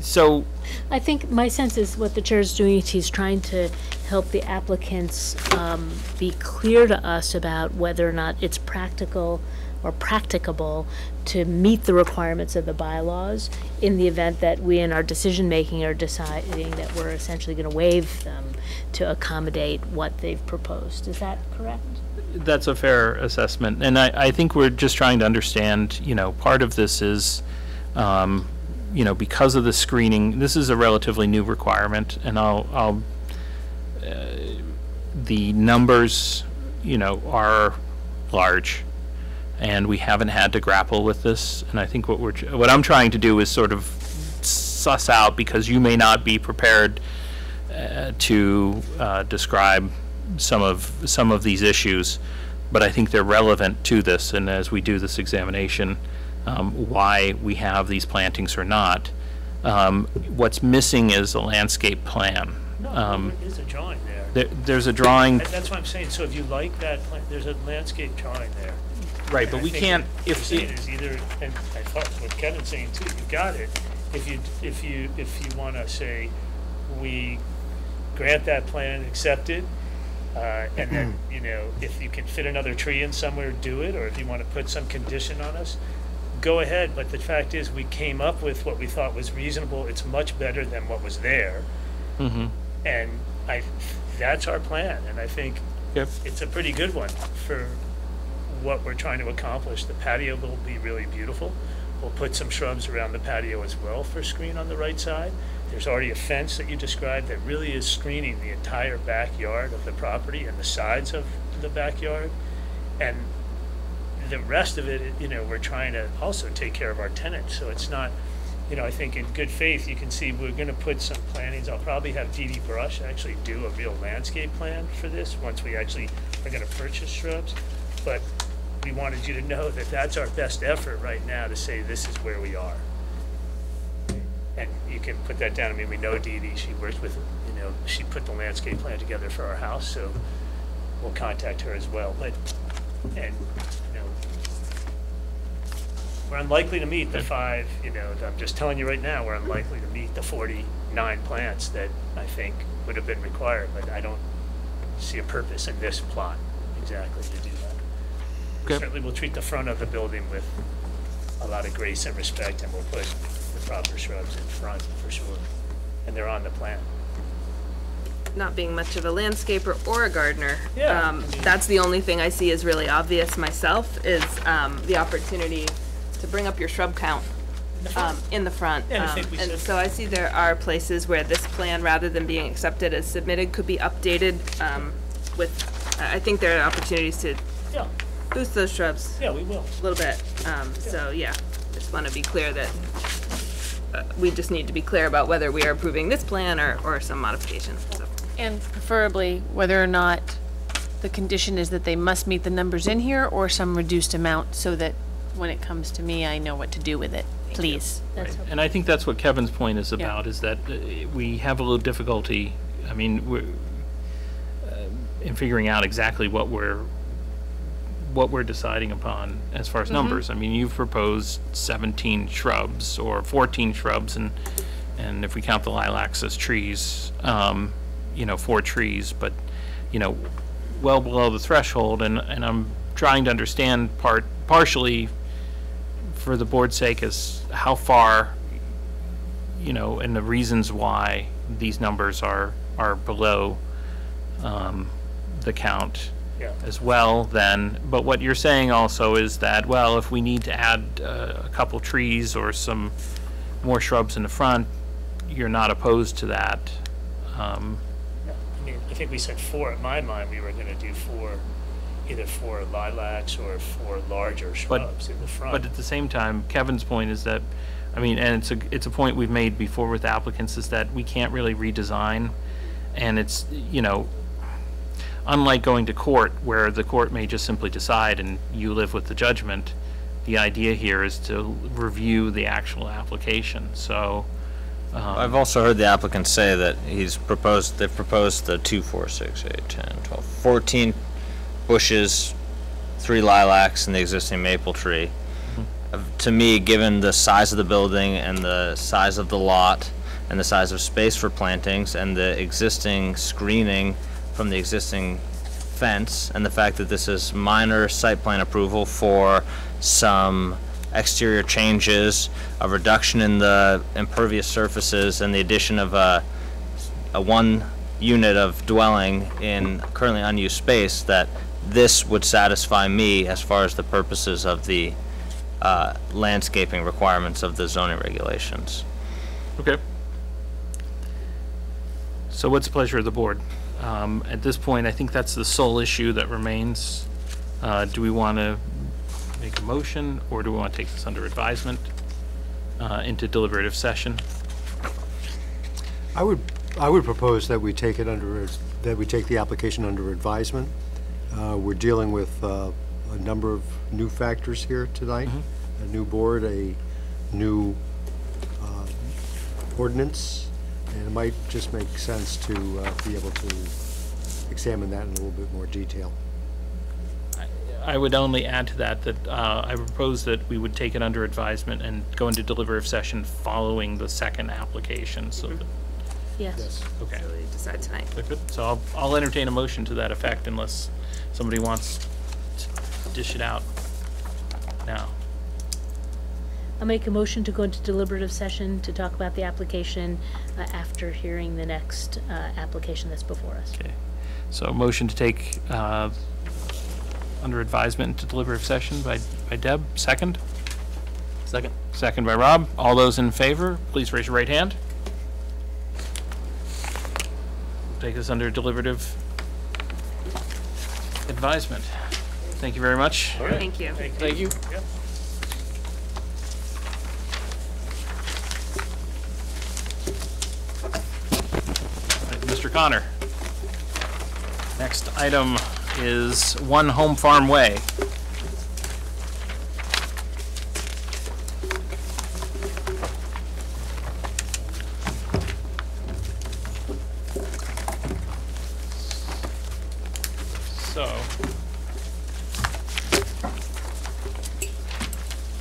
A: so,
D: I think my sense is what the chair is doing is he's trying to help the applicants um, be clear to us about whether or not it's practical or practicable to meet the requirements of the bylaws in the event that we in our decision-making are deciding that we're essentially going to waive them to accommodate what they've proposed. Is that correct?
A: that's a fair assessment. And I, I think we're just trying to understand, you know, part of this is, um, you know, because of the screening, this is a relatively new requirement, and I'll, I'll, uh, the numbers, you know, are large, and we haven't had to grapple with this, and I think what we're, what I'm trying to do is sort of suss out, because you may not be prepared uh, to uh, describe some of, some of these issues, but I think they're relevant to this, and as we do this examination, um, why we have these plantings or not. Um, What's missing is a landscape plan.
H: No,
A: Um,
H: there is a drawing there.
A: There, there's a drawing,
H: That's what I'm saying, so if you like that, there's a landscape drawing there.
A: Right, but
H: I
A: we
H: think
A: can't,
H: what
A: if,
H: you're saying is either, and I thought what Kevin's saying too, you got it. If you, if you, if you wanna say, we grant that plan, accept it, uh, and then, you know, if you can fit another tree in somewhere, do it, or if you wanna put some condition on us, go ahead, but the fact is, we came up with what we thought was reasonable, it's much better than what was there.
A: Mhm.
H: And I, that's our plan, and I think
A: Yep.
H: it's a pretty good one for what we're trying to accomplish. The patio will be really beautiful. We'll put some shrubs around the patio as well for screen on the right side. There's already a fence that you described that really is screening the entire backyard of the property and the sides of the backyard. And the rest of it, you know, we're trying to also take care of our tenants, so it's not, you know, I think in good faith, you can see we're gonna put some plantings, I'll probably have Dee Brush actually do a real landscape plan for this, once we actually are gonna purchase shrubs. But we wanted you to know that that's our best effort right now to say this is where we are. And you can put that down, I mean, we know Dee Dee, she works with, you know, she put the landscape plan together for our house, so we'll contact her as well, but, and, you know, we're unlikely to meet the five, you know, I'm just telling you right now, we're unlikely to meet the forty-nine plants that I think would have been required, but I don't see a purpose in this plot exactly to do
A: Okay.
H: Certainly, we'll treat the front of the building with a lot of grace and respect, and we'll put the proper shrubs in front for sure, and they're on the plan.
E: Not being much of a landscaper or a gardener,
H: Yeah,
E: um,
H: I mean-
E: that's the only thing I see is really obvious myself, is, um, the opportunity to bring up your shrub count,
H: In the front.
E: um, in the front.
H: Yeah, I
E: Um,
H: think we
E: And
H: said-
E: so I see there are places where this plan, rather than being accepted as submitted, could be updated, um, with, I I think there are opportunities to
H: Yeah,
E: boost those shrubs
H: yeah, we will.
E: a little bit. Um, so yeah, just want to be clear that uh, we just need to be clear about whether we are approving this plan or, or some modification. So.
F: And preferably whether or not the condition is that they must meet the numbers in here or some reduced amount so that when it comes to me, I know what to do with it, please. That's
A: and I think that's what Kevin's point is
F: Yeah.
A: about, is that uh, we have a little difficulty, I mean, we're, uh, in figuring out exactly what we're, what we're deciding upon as far as numbers. I mean, you've proposed seventeen shrubs or fourteen shrubs and, and if we count the lilacs as trees, um, you know, four trees, but, you know, well below the threshold and, and I'm trying to understand part, partially for the board's sake is how far, you know, and the reasons why these numbers are, are below, um, the count
H: Yeah.
A: as well then. But what you're saying also is that, well, if we need to add uh, a couple trees or some more shrubs in the front, you're not opposed to that. Um,
H: Yeah, I mean, I think we said four, in my mind, we were gonna do four, either four lilacs or four larger shrubs in the front.
A: But at the same time, Kevin's point is that, I mean, and it's a, it's a point we've made before with applicants, is that we can't really redesign. And it's, you know, unlike going to court, where the court may just simply decide and you live with the judgment, the idea here is to review the actual application, so. um,
B: I've also heard the applicant say that he's proposed, they've proposed the two, four, six, eight, 10, 12, 14 bushes, three lilacs, and the existing maple tree. Uh, To me, given the size of the building and the size of the lot and the size of space for plantings and the existing screening from the existing fence and the fact that this is minor site plan approval for some exterior changes, a reduction in the impervious surfaces, and the addition of a, a one unit of dwelling in currently unused space, that this would satisfy me as far as the purposes of the uh, landscaping requirements of the zoning regulations.
A: Okay. So what's the pleasure of the board? Um, At this point, I think that's the sole issue that remains. Uh, Do we want to make a motion, or do we want to take this under advisement uh, into deliberative session?
C: I would, I would propose that we take it under, that we take the application under advisement Uh, We're dealing with uh, a number of new factors here tonight. A new board, a new uh, ordinance, and it might just make sense to uh, be able to examine that in a little bit more detail.
A: I would only add to that that uh, I propose that we would take it under advisement and go into deliberative session following the second application, so, that-
D: Yes.
A: okay.
E: So we decide tonight.
A: Is? So I'll, I'll entertain a motion to that effect unless somebody wants to dish it out now.
D: I'll make a motion to go into deliberative session to talk about the application uh, after hearing the next uh, application that's before us.
A: Okay. So a motion to take uh, under advisement into deliberative session by, by Deb, second?
I: Second.
A: Second by Rob. All those in favor, please raise your right hand. We'll take this under deliberative advisement. Thank you very much.
E: Thank you.
A: Thank you. Mr. Connor. Next item is One Home Farm Way. So,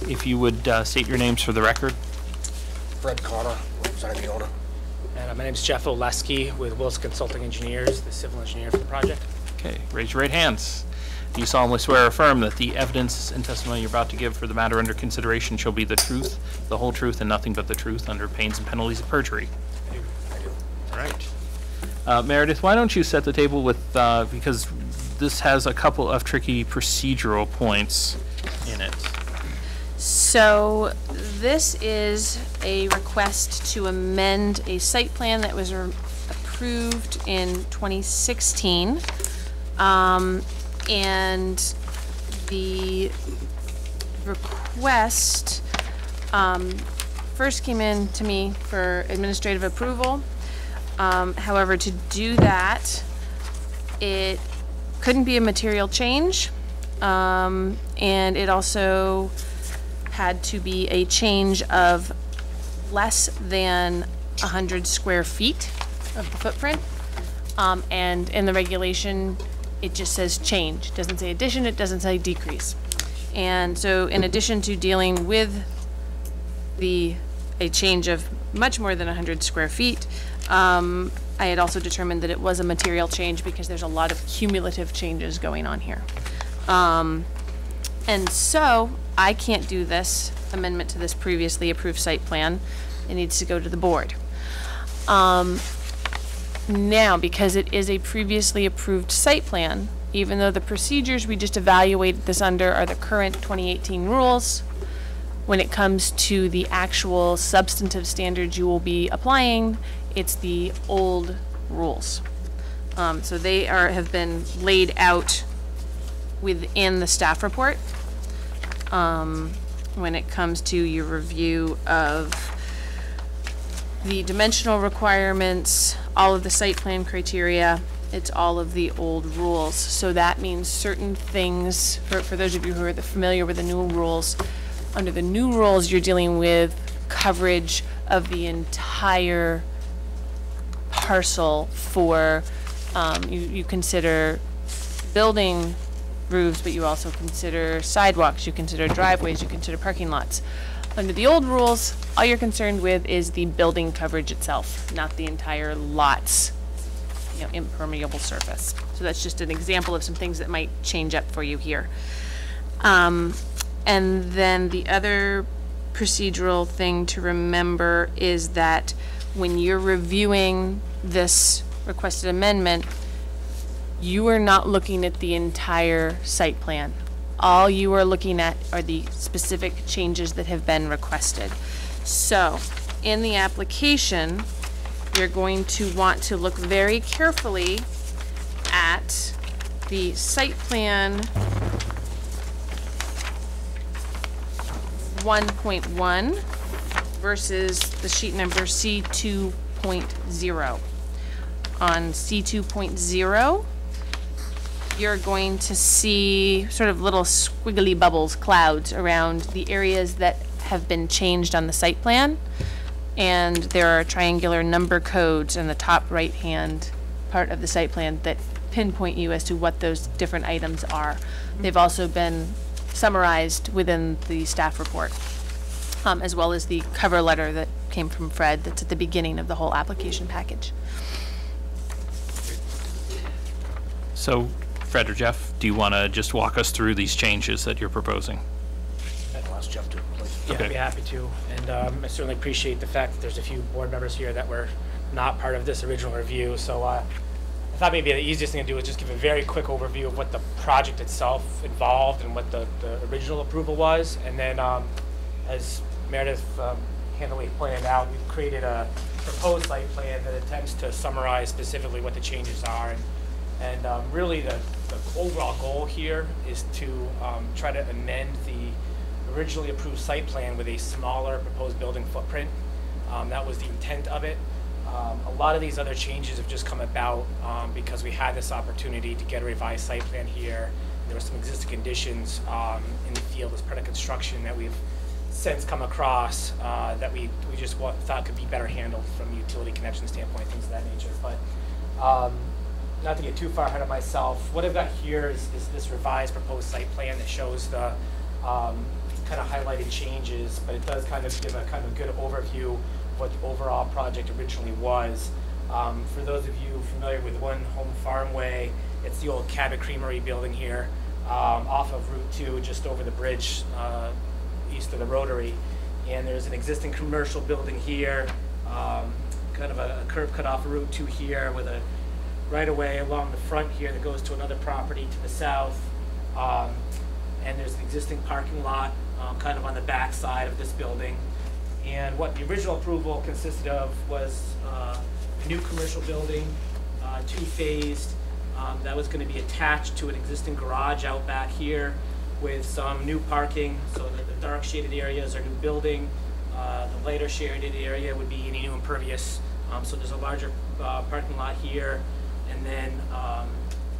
A: if you would uh, state your names for the record.
K: Fred Connor, representing the owner. And my name is Jeff Oleski with Willis Consulting Engineers, the civil engineer for the project.
A: Okay, raise your right hands. Do you solemnly swear or affirm that the evidence and testimony you're about to give for the matter under consideration shall be the truth, the whole truth, and nothing but the truth under pains and penalties of perjury?
K: I do.
A: All right. Uh, Meredith, why don't you set the table with, uh, because this has a couple of tricky procedural points in it.
F: So this is a request to amend a site plan that was approved in 2016. Um, And the request um, first came in to me for administrative approval. Um, However, to do that, it couldn't be a material change. Um, And it also had to be a change of less than 100 square feet of the footprint. Um, And in the regulation, it just says change. It doesn't say addition, it doesn't say decrease. And so in addition to dealing with the, a change of much more than 100 square feet, um, I had also determined that it was a material change because there's a lot of cumulative changes going on here. Um, and so, I can't do this amendment to this previously approved site plan. It needs to go to the board. Um, now, because it is a previously approved site plan, even though the procedures we just evaluated this under are the current 2018 rules, when it comes to the actual substantive standards you will be applying, it's the old rules. Um, so they are, have been laid out within the staff report. Um, when it comes to your review of the dimensional requirements, all of the site plan criteria, it's all of the old rules. So that means certain things, for, for those of you who are familiar with the new rules, under the new rules, you're dealing with coverage of the entire parcel for, um, you, you consider building roofs, but you also consider sidewalks, you consider driveways, you consider parking lots. Under the old rules, all you're concerned with is the building coverage itself, not the entire lot's, you know, impermeable surface. So that's just an example of some things that might change up for you here. Um, and then the other procedural thing to remember is that when you're reviewing this requested amendment, you are not looking at the entire site plan. All you are looking at are the specific changes that have been requested. So, in the application, you're going to want to look very carefully at the site plan 1.1 versus the sheet number C2.0. On C2.0, you're going to see sort of little squiggly bubbles, clouds around the areas that have been changed on the site plan. And there are triangular number codes in the top right-hand part of the site plan that pinpoint you as to what those different items are. They've also been summarized within the staff report, um, as well as the cover letter that came from Fred that's at the beginning of the whole application package.
A: So Fred or Jeff, do you want to just walk us through these changes that you're proposing?
K: I'll ask Jeff to, please. Yeah,
A: Okay.
K: I'd be happy to. And um, I certainly appreciate the fact that there's a few board members here that were not part of this original review. So uh, I thought maybe the easiest thing to do is just give a very quick overview of what the project itself involved and what the, the original approval was. And then, um, as Meredith um, handily pointed out, we've created a proposed site plan that attempts to summarize specifically what the changes are. And, and um, really, the, the overall goal here is to um, try to amend the originally approved site plan with a smaller proposed building footprint. Um, That was the intent of it. Um, A lot of these other changes have just come about um, because we had this opportunity to get a revised site plan here. There were some existing conditions um, in the field as part of construction that we've since come across uh, that we, we just thought could be better handled from a utility connection standpoint, things of that nature. But um, not to get too far ahead of myself, what I've got here is, is this revised proposed site plan that shows the um, kind of highlighted changes, but it does kind of give a kind of good overview of what the overall project originally was. Um, for those of you familiar with One Home Farm Way, it's the old Cabot Creamery building here um, off of Route 2, just over the bridge uh, east of the Rotary. And there's an existing commercial building here, um, kind of a curb cut off of Route 2 here with a right away along the front here that goes to another property to the south. Um, and there's an existing parking lot, um, kind of on the back side of this building. And what the original approval consisted of was, uh, a new commercial building, uh, two-phased, um, that was gonna be attached to an existing garage out back here with some new parking, so that the dark shaded areas are new building. Uh, the lighter shaded area would be any new impervious, um, so there's a larger, uh, parking lot here. And then, um,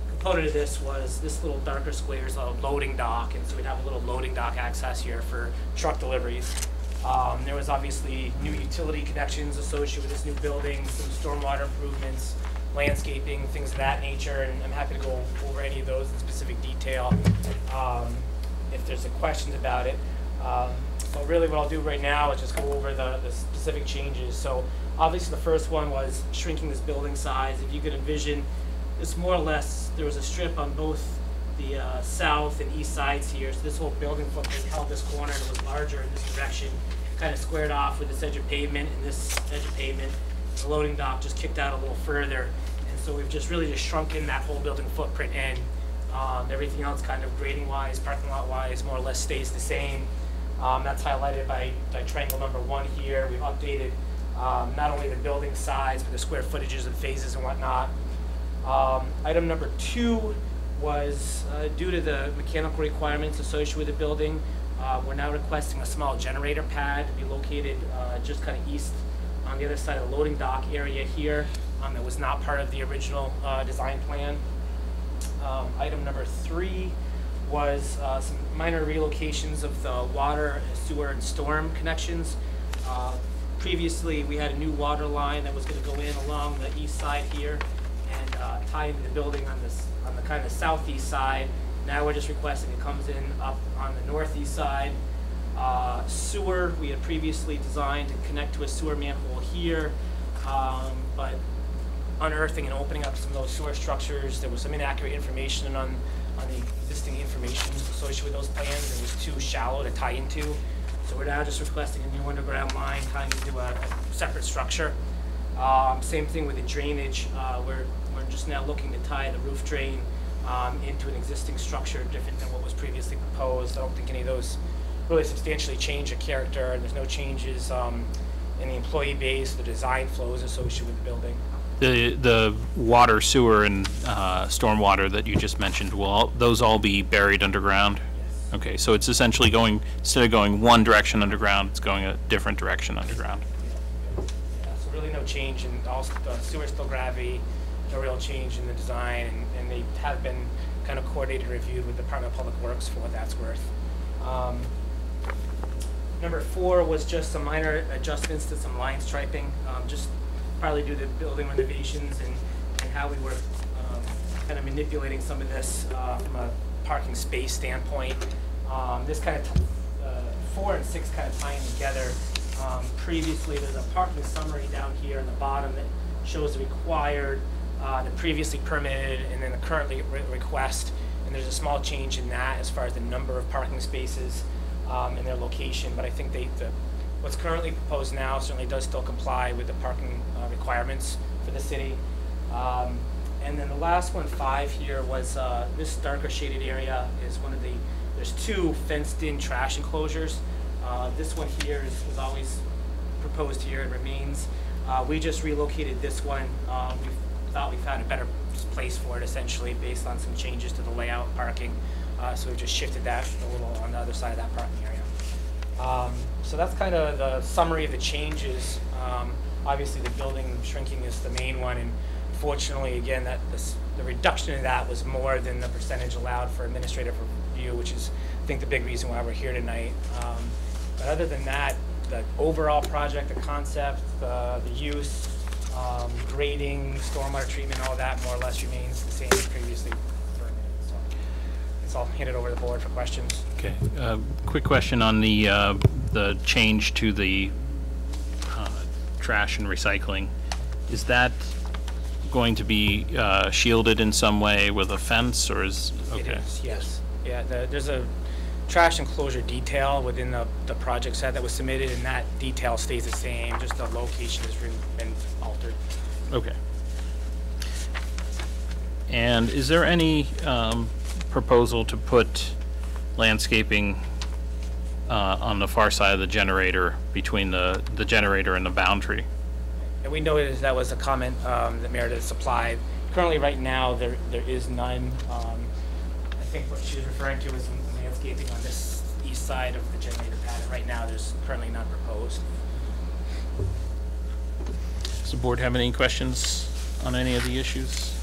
K: component of this was this little darker square is a loading dock, and so we'd have a little loading dock access here for truck deliveries. Um, there was obviously new utility connections associated with this new building, some stormwater improvements, landscaping, things of that nature, and I'm happy to go over any of those in specific detail, um, if there's a questions about it. Um, so really what I'll do right now is just go over the, the specific changes. So obviously the first one was shrinking this building size. If you could envision, it's more or less, there was a strip on both the uh, south and east sides here. So this whole building footprint held this corner and it was larger in this direction, kind of squared off with this edge of pavement and this edge of pavement. The loading dock just kicked out a little further. And so we've just really just shrunken that whole building footprint in. Um, everything else kind of grading wise, parking lot wise, more or less stays the same. Um, that's highlighted by, by triangle number one here. We've updated um, not only the building size, but the square footages and phases and whatnot. Um, Item number two was uh, due to the mechanical requirements associated with the building, uh, we're now requesting a small generator pad to be located uh, just kind of east on the other side of the loading dock area here. um, That was not part of the original uh, design plan. Um, Item number three was uh, some minor relocations of the water, sewer, and storm connections. Uh, Previously, we had a new water line that was gonna go in along the east side here and uh, tie into the building on this, on the kind of southeast side. Now we're just requesting it comes in up on the northeast side. Uh, Sewer, we had previously designed to connect to a sewer manhole here, um, but unearthing and opening up some of those sewer structures. There was some inaccurate information on, on the existing information associated with those plans. It was too shallow to tie into. So we're now just requesting a new underground line tying into a, a separate structure. Um, same thing with the drainage. Uh, we're, we're just now looking to tie the roof drain um, into an existing structure different than what was previously proposed. I don't think any of those really substantially change the character, and there's no changes um, in the employee base, the design flows associated with the building.
A: The, the water, sewer, and uh, stormwater that you just mentioned, will all- those all be buried underground? Okay, so it's essentially going, instead of going one direction underground, it's going a different direction underground.
K: Yeah, so really no change in, all the sewer still gravity, no real change in the design, and, and they have been kind of coordinated, reviewed with the Department of Public Works for what that's worth. Um, Number four was just some minor adjustments to some line striping, um, just partly due to building renovations and, and how we were, um, kind of manipulating some of this, uh, from a parking space standpoint. Um, this kind of, uh, four and six kind of tying together. Um, previously, there's a parking summary down here in the bottom that shows the required, uh, the previously permitted, and then the currently re- request. And there's a small change in that as far as the number of parking spaces um, and their location, but I think they, the, what's currently proposed now certainly does still comply with the parking uh, requirements for the city. Um, and then the last one, five here, was uh, this darker shaded area is one of the, there's two fenced-in trash enclosures. Uh, this one here is, was always proposed here and remains. Uh, we just relocated this one. Um, we thought we found a better place for it essentially based on some changes to the layout parking. Uh, so we just shifted that a little on the other side of that parking area. Um, so that's kind of the summary of the changes. Um, obviously, the building shrinking is the main one, and fortunately, again, that this, the reduction in that was more than the percentage allowed for administrative review, which is, I think, the big reason why we're here tonight. Um, but other than that, the overall project, the concept, the, use, um, grading, stormwater treatment, all that more or less remains the same as previously guess I'll hand it over to the board for questions.
A: Okay, uh, quick question on the, uh, the change to the uh, trash and recycling. Is that going to be uh, shielded in some way with a fence, or is, okay?
K: is, yes. Yeah, the, there's a trash enclosure detail within the, the project set that was submitted, and that detail stays the same, just the location has been- been altered.
A: Okay. And is there any um, proposal to put landscaping uh, on the far side of the generator, between the, the generator and the boundary?
K: And we noted that was a comment um, that Meredith supplied. Currently, right now, there, there is none. Um, I think what she was referring to was landscaping on this east side of the generator pad. and Right now, there's currently none proposed.
A: Does the board have any questions on any of the issues?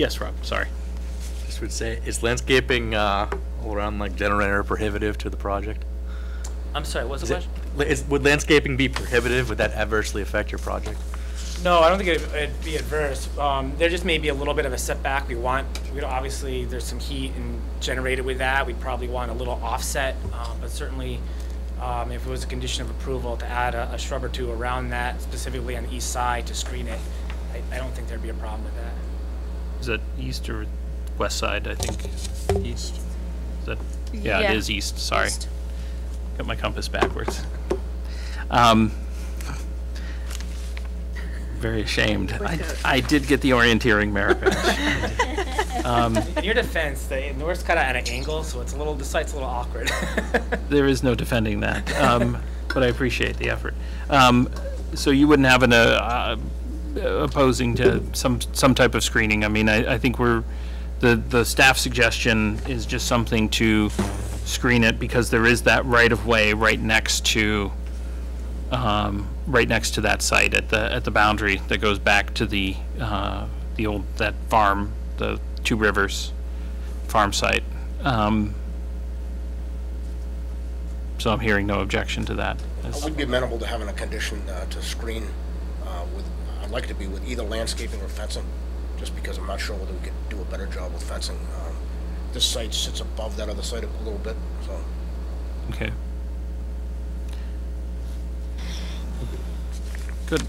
A: Yes, Rob, sorry.
I: Just would say, is landscaping uh, all around like generator prohibitive to the project?
K: I'm sorry, what's
I: Is
K: the
I: it,
K: question?
I: li- is, would landscaping be prohibitive? Would that adversely affect your project?
K: No, I don't think it'd, it'd be adverse. Um, there just may be a little bit of a setback. We want, we don't, obviously, there's some heat and generated with that. We'd probably want a little offset, uh, but certainly, um, if it was a condition of approval to add a, a shrub or two around that, specifically on the east side to screen it, I, I don't think there'd be a problem with that.
A: Is that east or west side, I think? East? Is that, yeah,
F: Yeah.
A: it is east, sorry.
F: East.
A: Got my compass backwards. Um, Very ashamed. I, I did get the orienteering merit badge. Um,
K: In your defense, the north's kind of at an angle, so it's a little, the site's a little awkward.
A: There is no defending that, um, but I appreciate the effort. Um, So you wouldn't have an, uh, uh, opposing to some, some type of screening? I mean, I, I think we're, the, the staff suggestion is just something to screen it because there is that right-of-way right next to, um, right next to that site at the, at the boundary that goes back to the, uh, the old, that farm, the Two Rivers farm site. Um, So I'm hearing no objection to that.
L: I would be amenable to having a condition uh, to screen I'd like it to be with either landscaping or fencing, just because I'm not sure whether we could do a better job with fencing. Um, This site sits above that other site a little bit, so.
A: Okay. Good.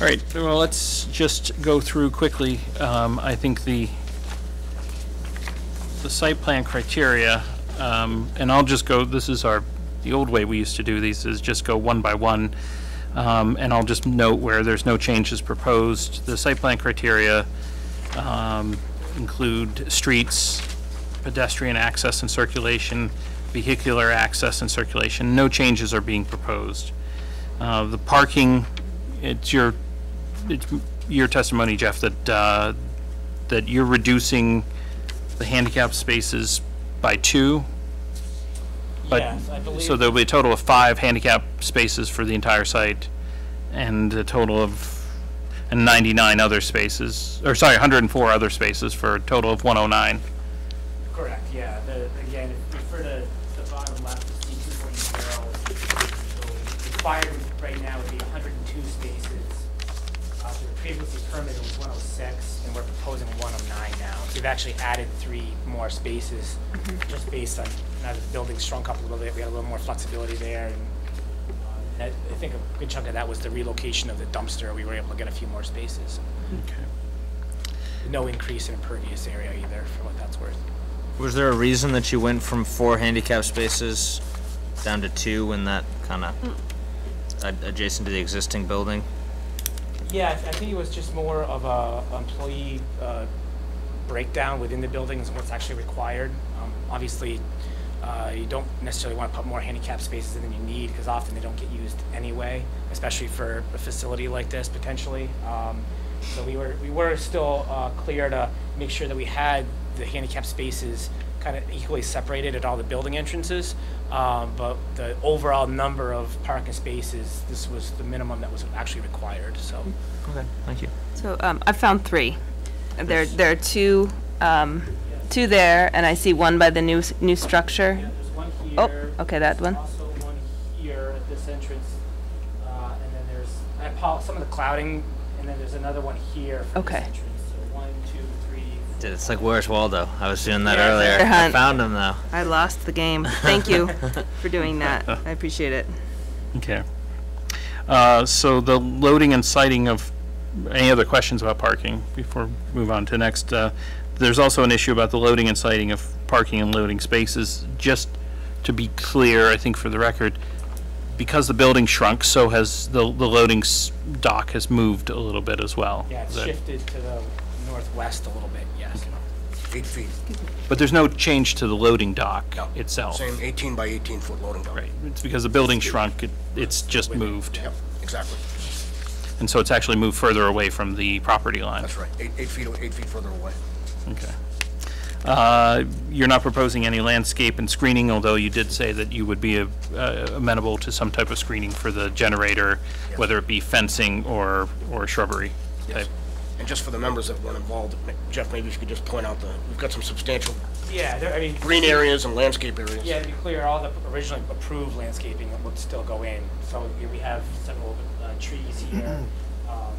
A: All right, well, let's just go through quickly. Um, I think the, the site plan criteria, um, and I'll just go, this is our, the old way we used to do these is just go one by one. Um, and I'll just note where there's no changes proposed. The site plan criteria, um, include streets, pedestrian access and circulation, vehicular access and circulation. No changes are being proposed. Uh, The parking, it's your, it's your testimony, Jeff, that, uh, that you're reducing the handicap spaces by two? But-
K: Yes, I believe.
A: So there'll be a total of five handicap spaces for the entire site, and a total of, and 99 other spaces, or sorry, 104 other spaces for a total of 109.
K: Correct, yeah. The, again, if you refer to the bottom left, the C two point zero, so required right now would be hundred and two spaces. So previously permitted was one oh six, and we're proposing one oh nine now. So we've actually added three more spaces, just based on, now that the building's shrunk up a little bit, we had a little more flexibility there, and uh, I, I think a good chunk of that was the relocation of the dumpster, we were able to get a few more spaces. Okay. No increase in impervious area either, for what that's worth.
B: Was there a reason that you went from four handicap spaces down to two in that kind of adjacent to the existing building?
K: Yeah, I th- I think it was just more of a employee uh, breakdown within the buildings and what's actually required. Um, Obviously, uh, you don't necessarily want to put more handicap spaces in than you need because often they don't get used anyway, especially for a facility like this potentially. Um, So we were, we were still uh, clear to make sure that we had the handicap spaces kind of equally separated at all the building entrances. Um, But the overall number of parking spaces, this was the minimum that was actually required, so.
B: Okay, thank you.
E: So um, I found three. There, there are two, um, two there, and I see one by the new, s- new structure.
K: Yeah, there's one
E: Oh,
K: here.
E: okay, that one.
K: There's also one here at this entrance. Uh, and then there's, I apo- some of the clouding, and then there's another one here for this
E: Okay.
K: entrance. So one, two, three.
B: Dude, It's like Where's Waldo? I was doing that
K: Yeah,
B: earlier.
E: Treasure
B: I found him though.
E: I lost the game. Thank you for doing that. I appreciate it.
A: Okay. Uh, So the loading and siting of, any other questions about parking before we move on to next? uh, There's also an issue about the loading and siting of parking and loading spaces. Just to be clear, I think for the record, because the building shrunk, so has the, the loading dock has moved a little bit as well.
K: Yeah, it's
A: that-
K: shifted to the northwest a little bit, yes.
L: Eight feet,
A: But there's no change to the loading dock
L: No.
A: itself.
L: same 18 by 18 foot loading dock.
A: Right, it's because the building shrunk, it- it's just moved.
L: Yep, exactly.
A: And so it's actually moved further away from the property line.
L: That's right. Eight, eight feet, eight feet further away.
A: Okay. Uh, You're not proposing any landscape and screening, although you did say that you would be uh, amenable to some type of screening for the generator, whether it be fencing or, or shrubbery
L: Yes.
A: type.
L: And just for the members that weren't involved, Jeff, maybe if you could just point out the, we've got some substantial
K: Yeah, there, I mean.
L: green areas and landscape areas.
K: Yeah, to be clear, all the originally approved landscaping would still go in. So here we have several uh, trees here, um,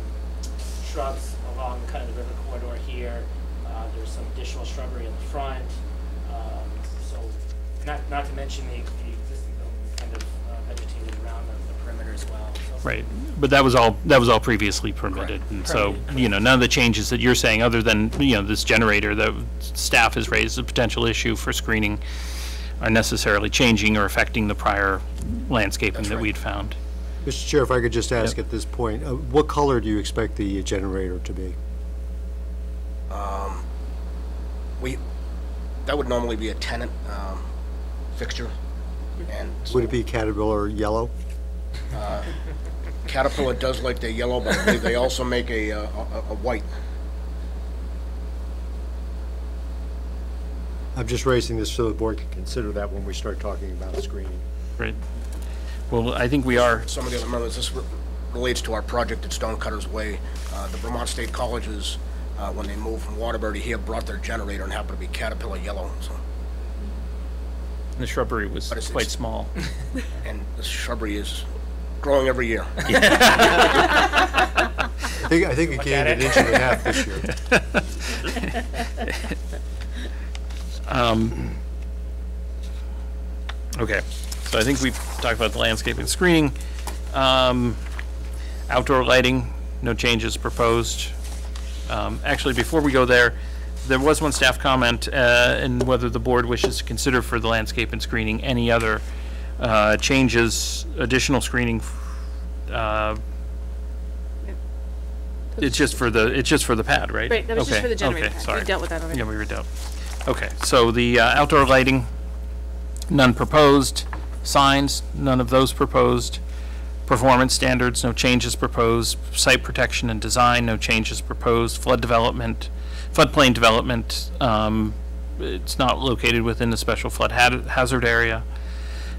K: shrubs along kind of the river corridor here. Uh, There's some additional shrubbery in the front. Um, So not, not to mention the the existing building is kind of uh, vegetated around the the as well. So-
A: Right, but that was all, that was all previously permitted. And so,
K: Permitted,
A: you know, none of the changes that you're saying, other than, you know, this generator that staff has raised a potential issue for screening, are necessarily changing or affecting the prior landscaping
L: That's
A: that
L: right.
A: we'd found.
C: Mr. Chair, if I could just ask
A: Yep.
C: at this point, uh, what color do you expect the generator to be?
L: Um, We, that would normally be a tenant um, fixture. And
C: Would it be Caterpillar yellow?
L: Caterpillar does like their yellow, but I they also make a, uh, a, a white.
C: I'm just raising this so the board can consider that when we start talking about screening.
A: Right. Well, I think we are,
L: Some of the other members, this re- relates to our project at Stonecutters Way. Uh, The Vermont State Colleges, uh, when they moved from Waterbury here, brought their generator and happened to be Caterpillar yellow, so.
A: the shrubbery was
L: But it's-
A: quite small.
L: And the shrubbery is growing every year.
C: I think, I think it gained an inch and a half this year.
A: Okay, so I think we've talked about the landscape and screening. Um, Outdoor lighting, no changes proposed. Um, Actually, before we go there, there was one staff comment, uh, and whether the board wishes to consider for the landscape and screening any other uh, changes, additional screening. uh, It's just for the, it's just for the pad, right?
J: Right, that was just for the generator
A: okay,
J: pad. We dealt with that already.
A: Yeah, we were done. Okay, so the uh, outdoor lighting, none proposed. Signs, none of those proposed. Performance standards, no changes proposed. Site protection and design, no changes proposed. Flood development, floodplain development, um, it's not located within the special flood hazard area.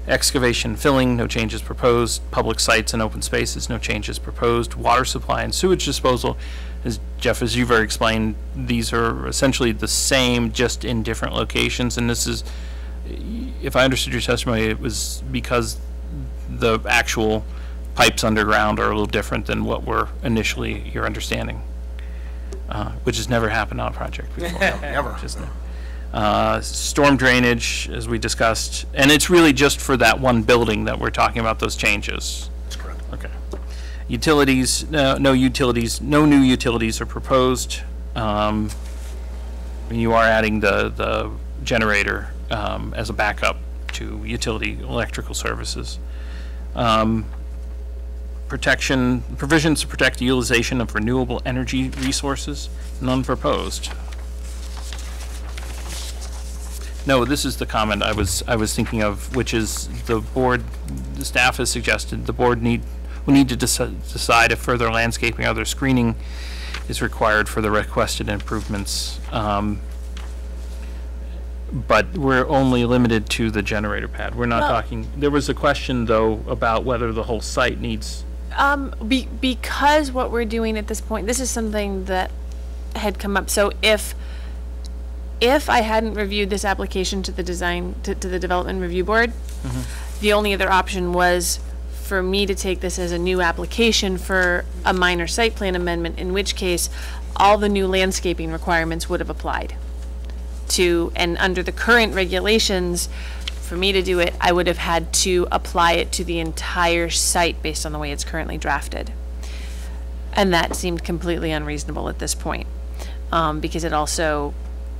A: Excavation, filling, no changes proposed. Public sites and open spaces, no changes proposed. Water supply and sewage disposal, as Jeff, as you've already explained, these are essentially the same, just in different locations. And this is, if I understood your testimony, it was because the actual pipes underground are a little different than what were initially your understanding, uh, which has never happened on a project before.
L: Never.
A: Just no. Uh, Storm drainage, as we discussed, and it's really just for that one building that we're talking about those changes.
L: That's correct.
A: Okay. Utilities, no, no utilities, no new utilities are proposed. Um, You are adding the, the generator um, as a backup to utility electrical services. Um, Protection, provisions to protect the utilization of renewable energy resources, none proposed. No, this is the comment I was, I was thinking of, which is the board, the staff has suggested the board need, will need to deci- decide if further landscaping or other screening is required for the requested improvements. Um, But we're only limited to the generator pad. We're not
F: Well-
A: talking, there was a question, though, about whether the whole site needs,
F: Um, be, because what we're doing at this point, this is something that had come up. So if, if I hadn't reviewed this application to the design, to, to the development review board, the only other option was for me to take this as a new application for a minor site plan amendment, in which case all the new landscaping requirements would have applied to, and under the current regulations, for me to do it, I would have had to apply it to the entire site based on the way it's currently drafted. And that seemed completely unreasonable at this point. Um, because it also,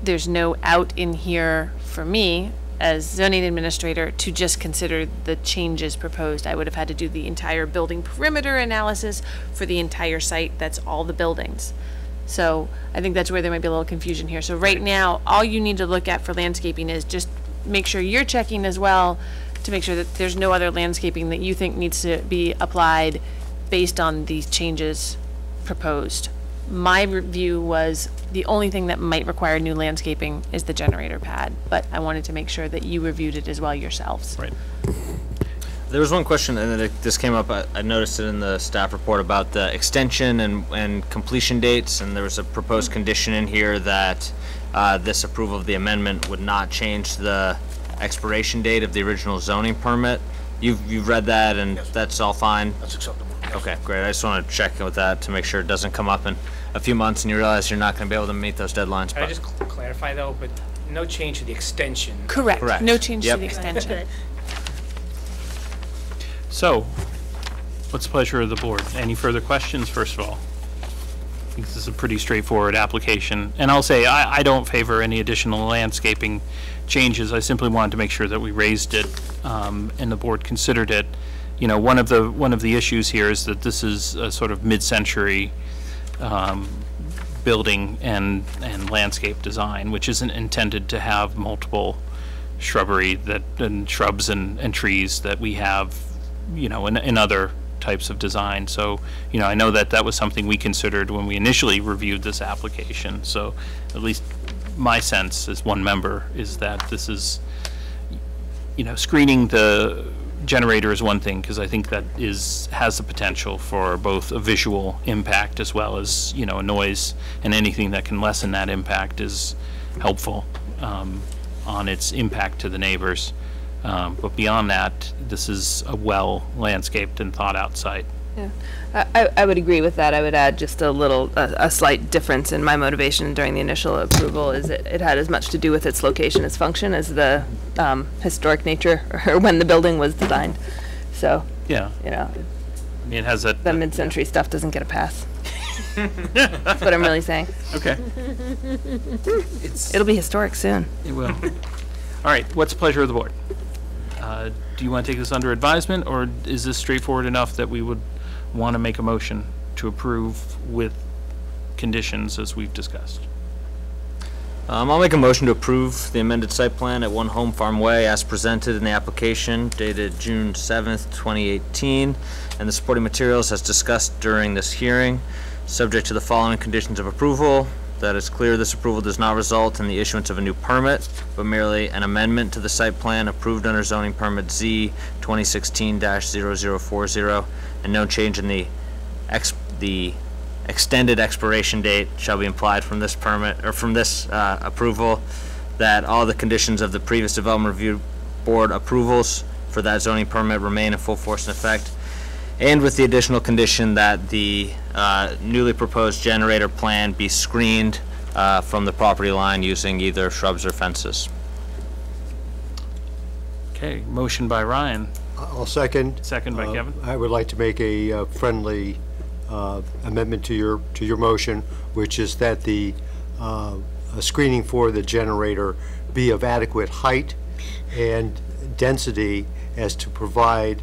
F: there's no out in here for me as zoning administrator to just consider the changes proposed. I would have had to do the entire building perimeter analysis for the entire site. That's all the buildings. So I think that's where there might be a little confusion here. So right now, all you need to look at for landscaping is just make sure you're checking as well to make sure that there's no other landscaping that you think needs to be applied based on these changes proposed. My review was the only thing that might require new landscaping is the generator pad, but I wanted to make sure that you reviewed it as well yourselves.
A: right?
B: There was one question, and then it- this came up, I I noticed it in the staff report about the extension and, and completion dates, and there was a proposed condition in here that uh, this approval of the amendment would not change the expiration date of the original zoning permit. You've, you've read that, and
L: Yes.
B: that's all fine?
L: That's acceptable.
B: Okay, great, I just want to check with that to make sure it doesn't come up in a few months and you realize you're not going to be able to meet those deadlines.
K: Can I just cl- clarify though, but no change to the extension?
F: Correct.
B: Correct.
F: No change to the extension.
A: So, what's the pleasure of the board? Any further questions, first of all? I think this is a pretty straightforward application. And I'll say, I, I don't favor any additional landscaping changes. I simply wanted to make sure that we raised it, um, and the board considered it. You know, one of the, one of the issues here is that this is a sort of mid-century, um, building and, and landscape design, which isn't intended to have multiple shrubbery that, and shrubs and, and trees that we have, you know, in, in other types of design. So, you know, I know that that was something we considered when we initially reviewed this application. So at least my sense as one member is that this is, you know, screening the generator is one thing, because I think that is, has the potential for both a visual impact as well as, you know, a noise, and anything that can lessen that impact is helpful um, on its impact to the neighbors. Um, But beyond that, this is a well landscaped and thought out site.
E: Yeah, I, I- I would agree with that. I would add just a little, a, a slight difference in my motivation during the initial approval is it, it had as much to do with its location as function as the, um, historic nature or when the building was designed. So,
A: Yeah,
E: you know,
A: I mean, it has that.
E: the mid-century stuff doesn't get a pass. That's what I'm really saying.
A: Okay, it's
E: It'll be historic soon.
A: it will. All right, what's the pleasure of the board? Uh, Do you want to take this under advisement, or is this straightforward enough that we would want to make a motion to approve with conditions as we've discussed?
B: Um, I'll make a motion to approve the amended site plan at One Home Farm Way as presented in the application dated June seventh, twenty eighteen, and the supporting materials as discussed during this hearing, subject to the following conditions of approval. that it's clear this approval does not result in the issuance of a new permit, but merely an amendment to the site plan approved under zoning permit Z 2016-0040, and no change in the ex, the extended expiration date shall be implied from this permit, or from this, uh, approval, that all the conditions of the previous development review board approvals for that zoning permit remain in full force and effect, and with the additional condition that the uh, newly proposed generator plan be screened uh, from the property line using either shrubs or fences.
A: Okay, motion by Ryan,
C: I'll second.
A: second by
C: Uh,
A: Kevin.
C: I would like to make a uh, friendly uh, amendment to your, to your motion, which is that the uh, uh, screening for the generator be of adequate height and density as to provide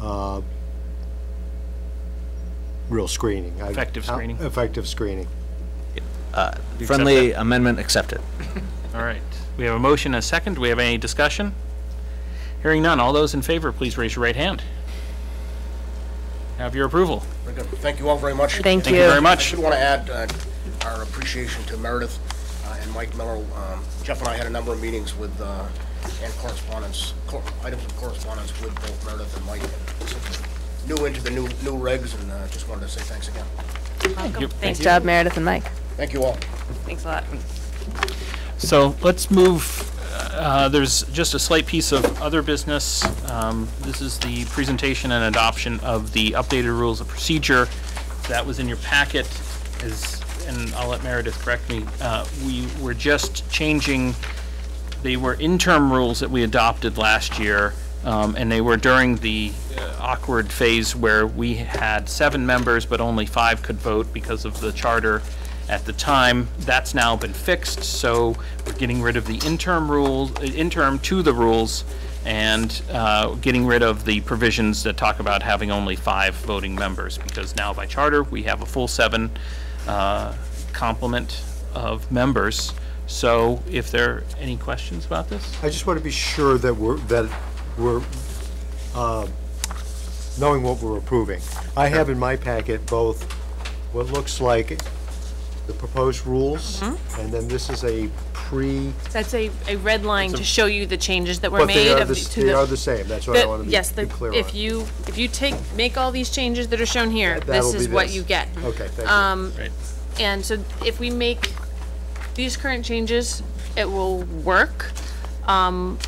C: uh, real screening. I-
A: Effective screening.
C: Effective screening.
A: You
B: Friendly
A: accept
B: amendment accepted.
A: All right, we have a motion, and a second. Do we have any discussion? Hearing none. All those in favor, please raise your right hand. Have your approval.
L: Very good. Thank you all very much.
E: Thank
A: Thank you very
L: I
A: much.
L: should want to add uh, our appreciation to Meredith uh, and Mike Miller. Um, Jeff and I had a number of meetings with, uh, and correspondence, cor- items of correspondence with both Meredith and Mike. New into the new, new regs, and uh, just wanted to say thanks again.
A: Yep.
E: Nice job, Meredith and Mike.
L: Thank you all.
E: Thanks a lot.
A: So let's move, uh, there's just a slight piece of other business. Um, This is the presentation and adoption of the updated rules of procedure. That was in your packet, as, and I'll let Meredith correct me. uh, We were just changing, they were interim rules that we adopted last year, um, and they were during the uh, awkward phase where we had seven members, but only five could vote because of the charter at the time. That's now been fixed, so we're getting rid of the interim rules, interim to the rules, and uh, getting rid of the provisions that talk about having only five voting members, because now by charter, we have a full seven uh, complement of members. So if there are any questions about this?
C: I just want to be sure that we're, that we're, uh, knowing what we're approving. I have in my packet both what looks like the proposed rules,
F: Mm-hmm.
C: and then this is a pre,
F: That's a, a red line to show you the changes that were
C: but they
F: made
C: are
F: of
C: the,
F: the, to
C: they are
F: the.
C: the same, that's what I
F: the-
C: want to be
F: Yes,
C: be
F: the,
C: clear
F: if you, if you take, make all these changes that are shown here,
C: That-
F: this is
C: be
F: what
C: this.
F: you get.
C: Okay, thank you.
F: Um, and so if we make these current changes, it will work. Um,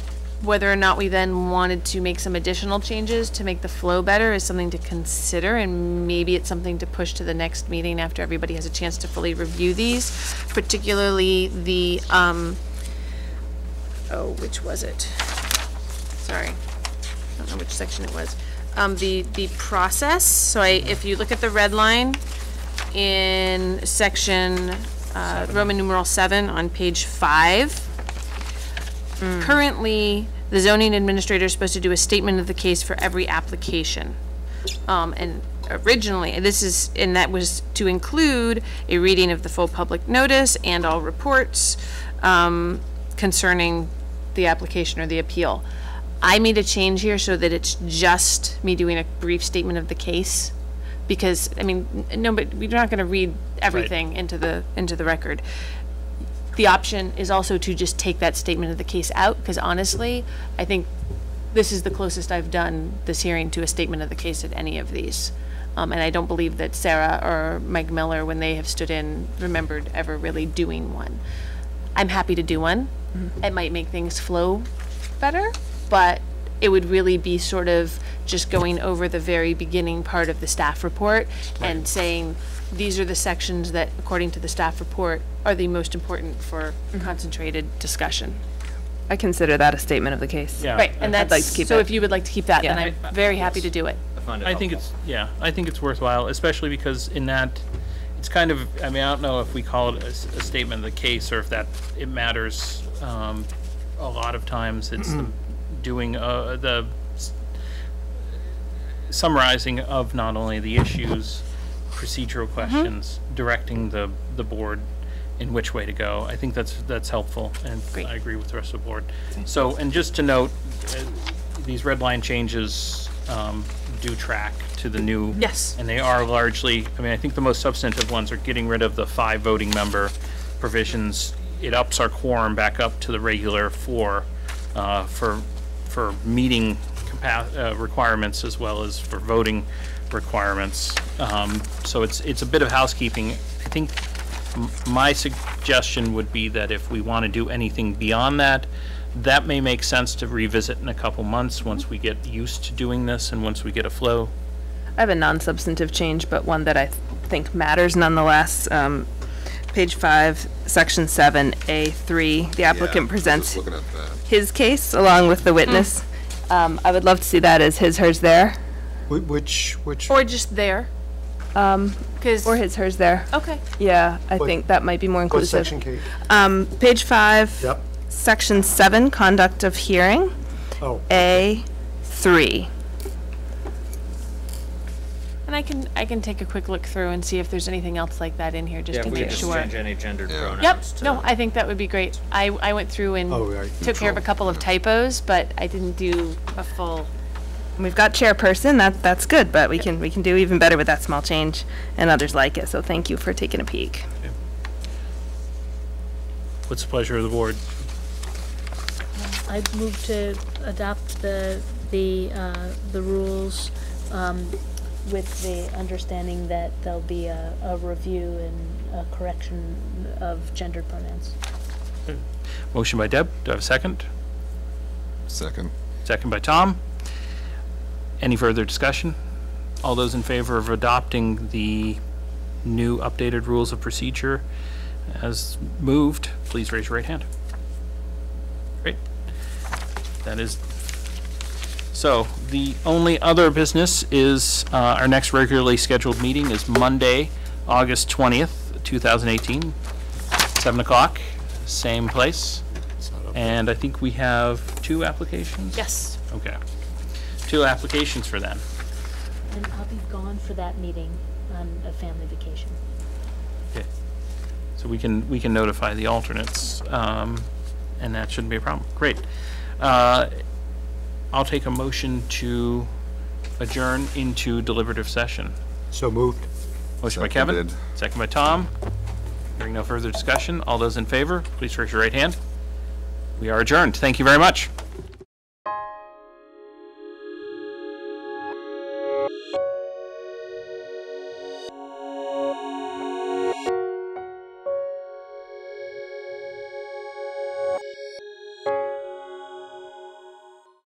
F: whether or not we then wanted to make some additional changes to make the flow better is something to consider, and maybe it's something to push to the next meeting after everybody has a chance to fully review these, particularly the, um, oh, which was it? Sorry, I don't know which section it was. Um, the, the process, so I, if you look at the red line in section, uh, Roman numeral seven on page five, currently, the zoning administrator is supposed to do a statement of the case for every application. Um, and originally, this is, and that was to include a reading of the full public notice and all reports, um, concerning the application or the appeal. I made a change here so that it's just me doing a brief statement of the case. Because, I mean, no, but we're not gonna read everything into the, into the record. The option is also to just take that statement of the case out, because honestly, I think this is the closest I've done this hearing to a statement of the case at any of these. Um, and I don't believe that Sarah or Mike Miller, when they have stood in, remembered ever really doing one. I'm happy to do one. It might make things flow better, but it would really be sort of just going over the very beginning part of the staff report and saying, these are the sections that, according to the staff report, are the most important for concentrated discussion.
E: I consider that a statement of the case.
A: Yeah.
F: Right, and
E: I'd like
F: that's,
E: to keep
F: so
E: it.
F: if you would like to keep that, then I'm very happy to do it.
A: I think it's, yeah, I think it's worthwhile, especially because in that, it's kind of, I mean, I don't know if we call it a statement of the case or if that, it matters. Um, a lot of times it's the doing, uh, the s- summarizing of not only the issues, procedural questions, directing the, the board in which way to go. I think that's, that's helpful, and
F: Great.
A: I agree with the rest of the board. So, and just to note, uh, these red line changes um, do track to the new.
F: Yes.
A: And they are largely, I mean, I think the most substantive ones are getting rid of the five voting member provisions, it ups our quorum back up to the regular four uh, for, for meeting uh, requirements as well as for voting requirements. Um, So it's, it's a bit of housekeeping. I think m- my suggestion would be that if we want to do anything beyond that, that may make sense to revisit in a couple months, once we get used to doing this and once we get a flow.
E: I have a non-substantive change, but one that I th- think matters nonetheless. Um, Page five, section seven, A three, the applicant presents
M: Looking at that.
E: his case along with the witness. Um, I would love to see that as his, hers, there,
C: Whi- Which, which,
F: Or just there,
E: um,
F: because,
E: or his, hers, there.
F: okay.
E: Yeah, I
C: What-
E: think that might be more
C: what
E: inclusive.
C: section, Kate?
E: Um, page five,
C: Yep.
E: section seven, conduct of hearing,
C: Oh,
E: A three.
F: And I can, I can take a quick look through and see if there's anything else like that in here, just
B: Yeah,
F: to
B: we could
F: make
B: just
F: sure.
B: change any gendered pronouns.
F: Yep,
B: to-
F: no, I think that would be great. I, I went through and
C: Oh, right.
F: took care of a couple of typos, but I didn't do a full,
E: We've got chairperson, that, that's good, but we can, we can do even better with that small change, and others like it, so thank you for taking a peek.
A: What's the pleasure of the board?
D: I'd move to adopt the, the, uh, the rules, um, with the understanding that there'll be a, a review and a correction of gendered pronouns.
A: Motion by Deb, do I have a second?
M: Second.
A: Second by Tom. Any further discussion? All those in favor of adopting the new updated rules of procedure as moved, please raise your right hand. Great. That is, so the only other business is, uh, our next regularly scheduled meeting is Monday, August 20th, 2018, 7 o'clock, same place. And I think we have two applications?
F: yes.
A: Okay. Two applications for them.
D: And I'll be gone for that meeting on a family vacation.
A: Okay. So we can, we can notify the alternates, um, and that shouldn't be a problem. Great. Uh, I'll take a motion to adjourn into deliberative session.
C: so moved.
A: Motion by Kevin,
M: Seconded.
A: second by Tom. Hearing no further discussion, all those in favor, please raise your right hand. We are adjourned. Thank you very much.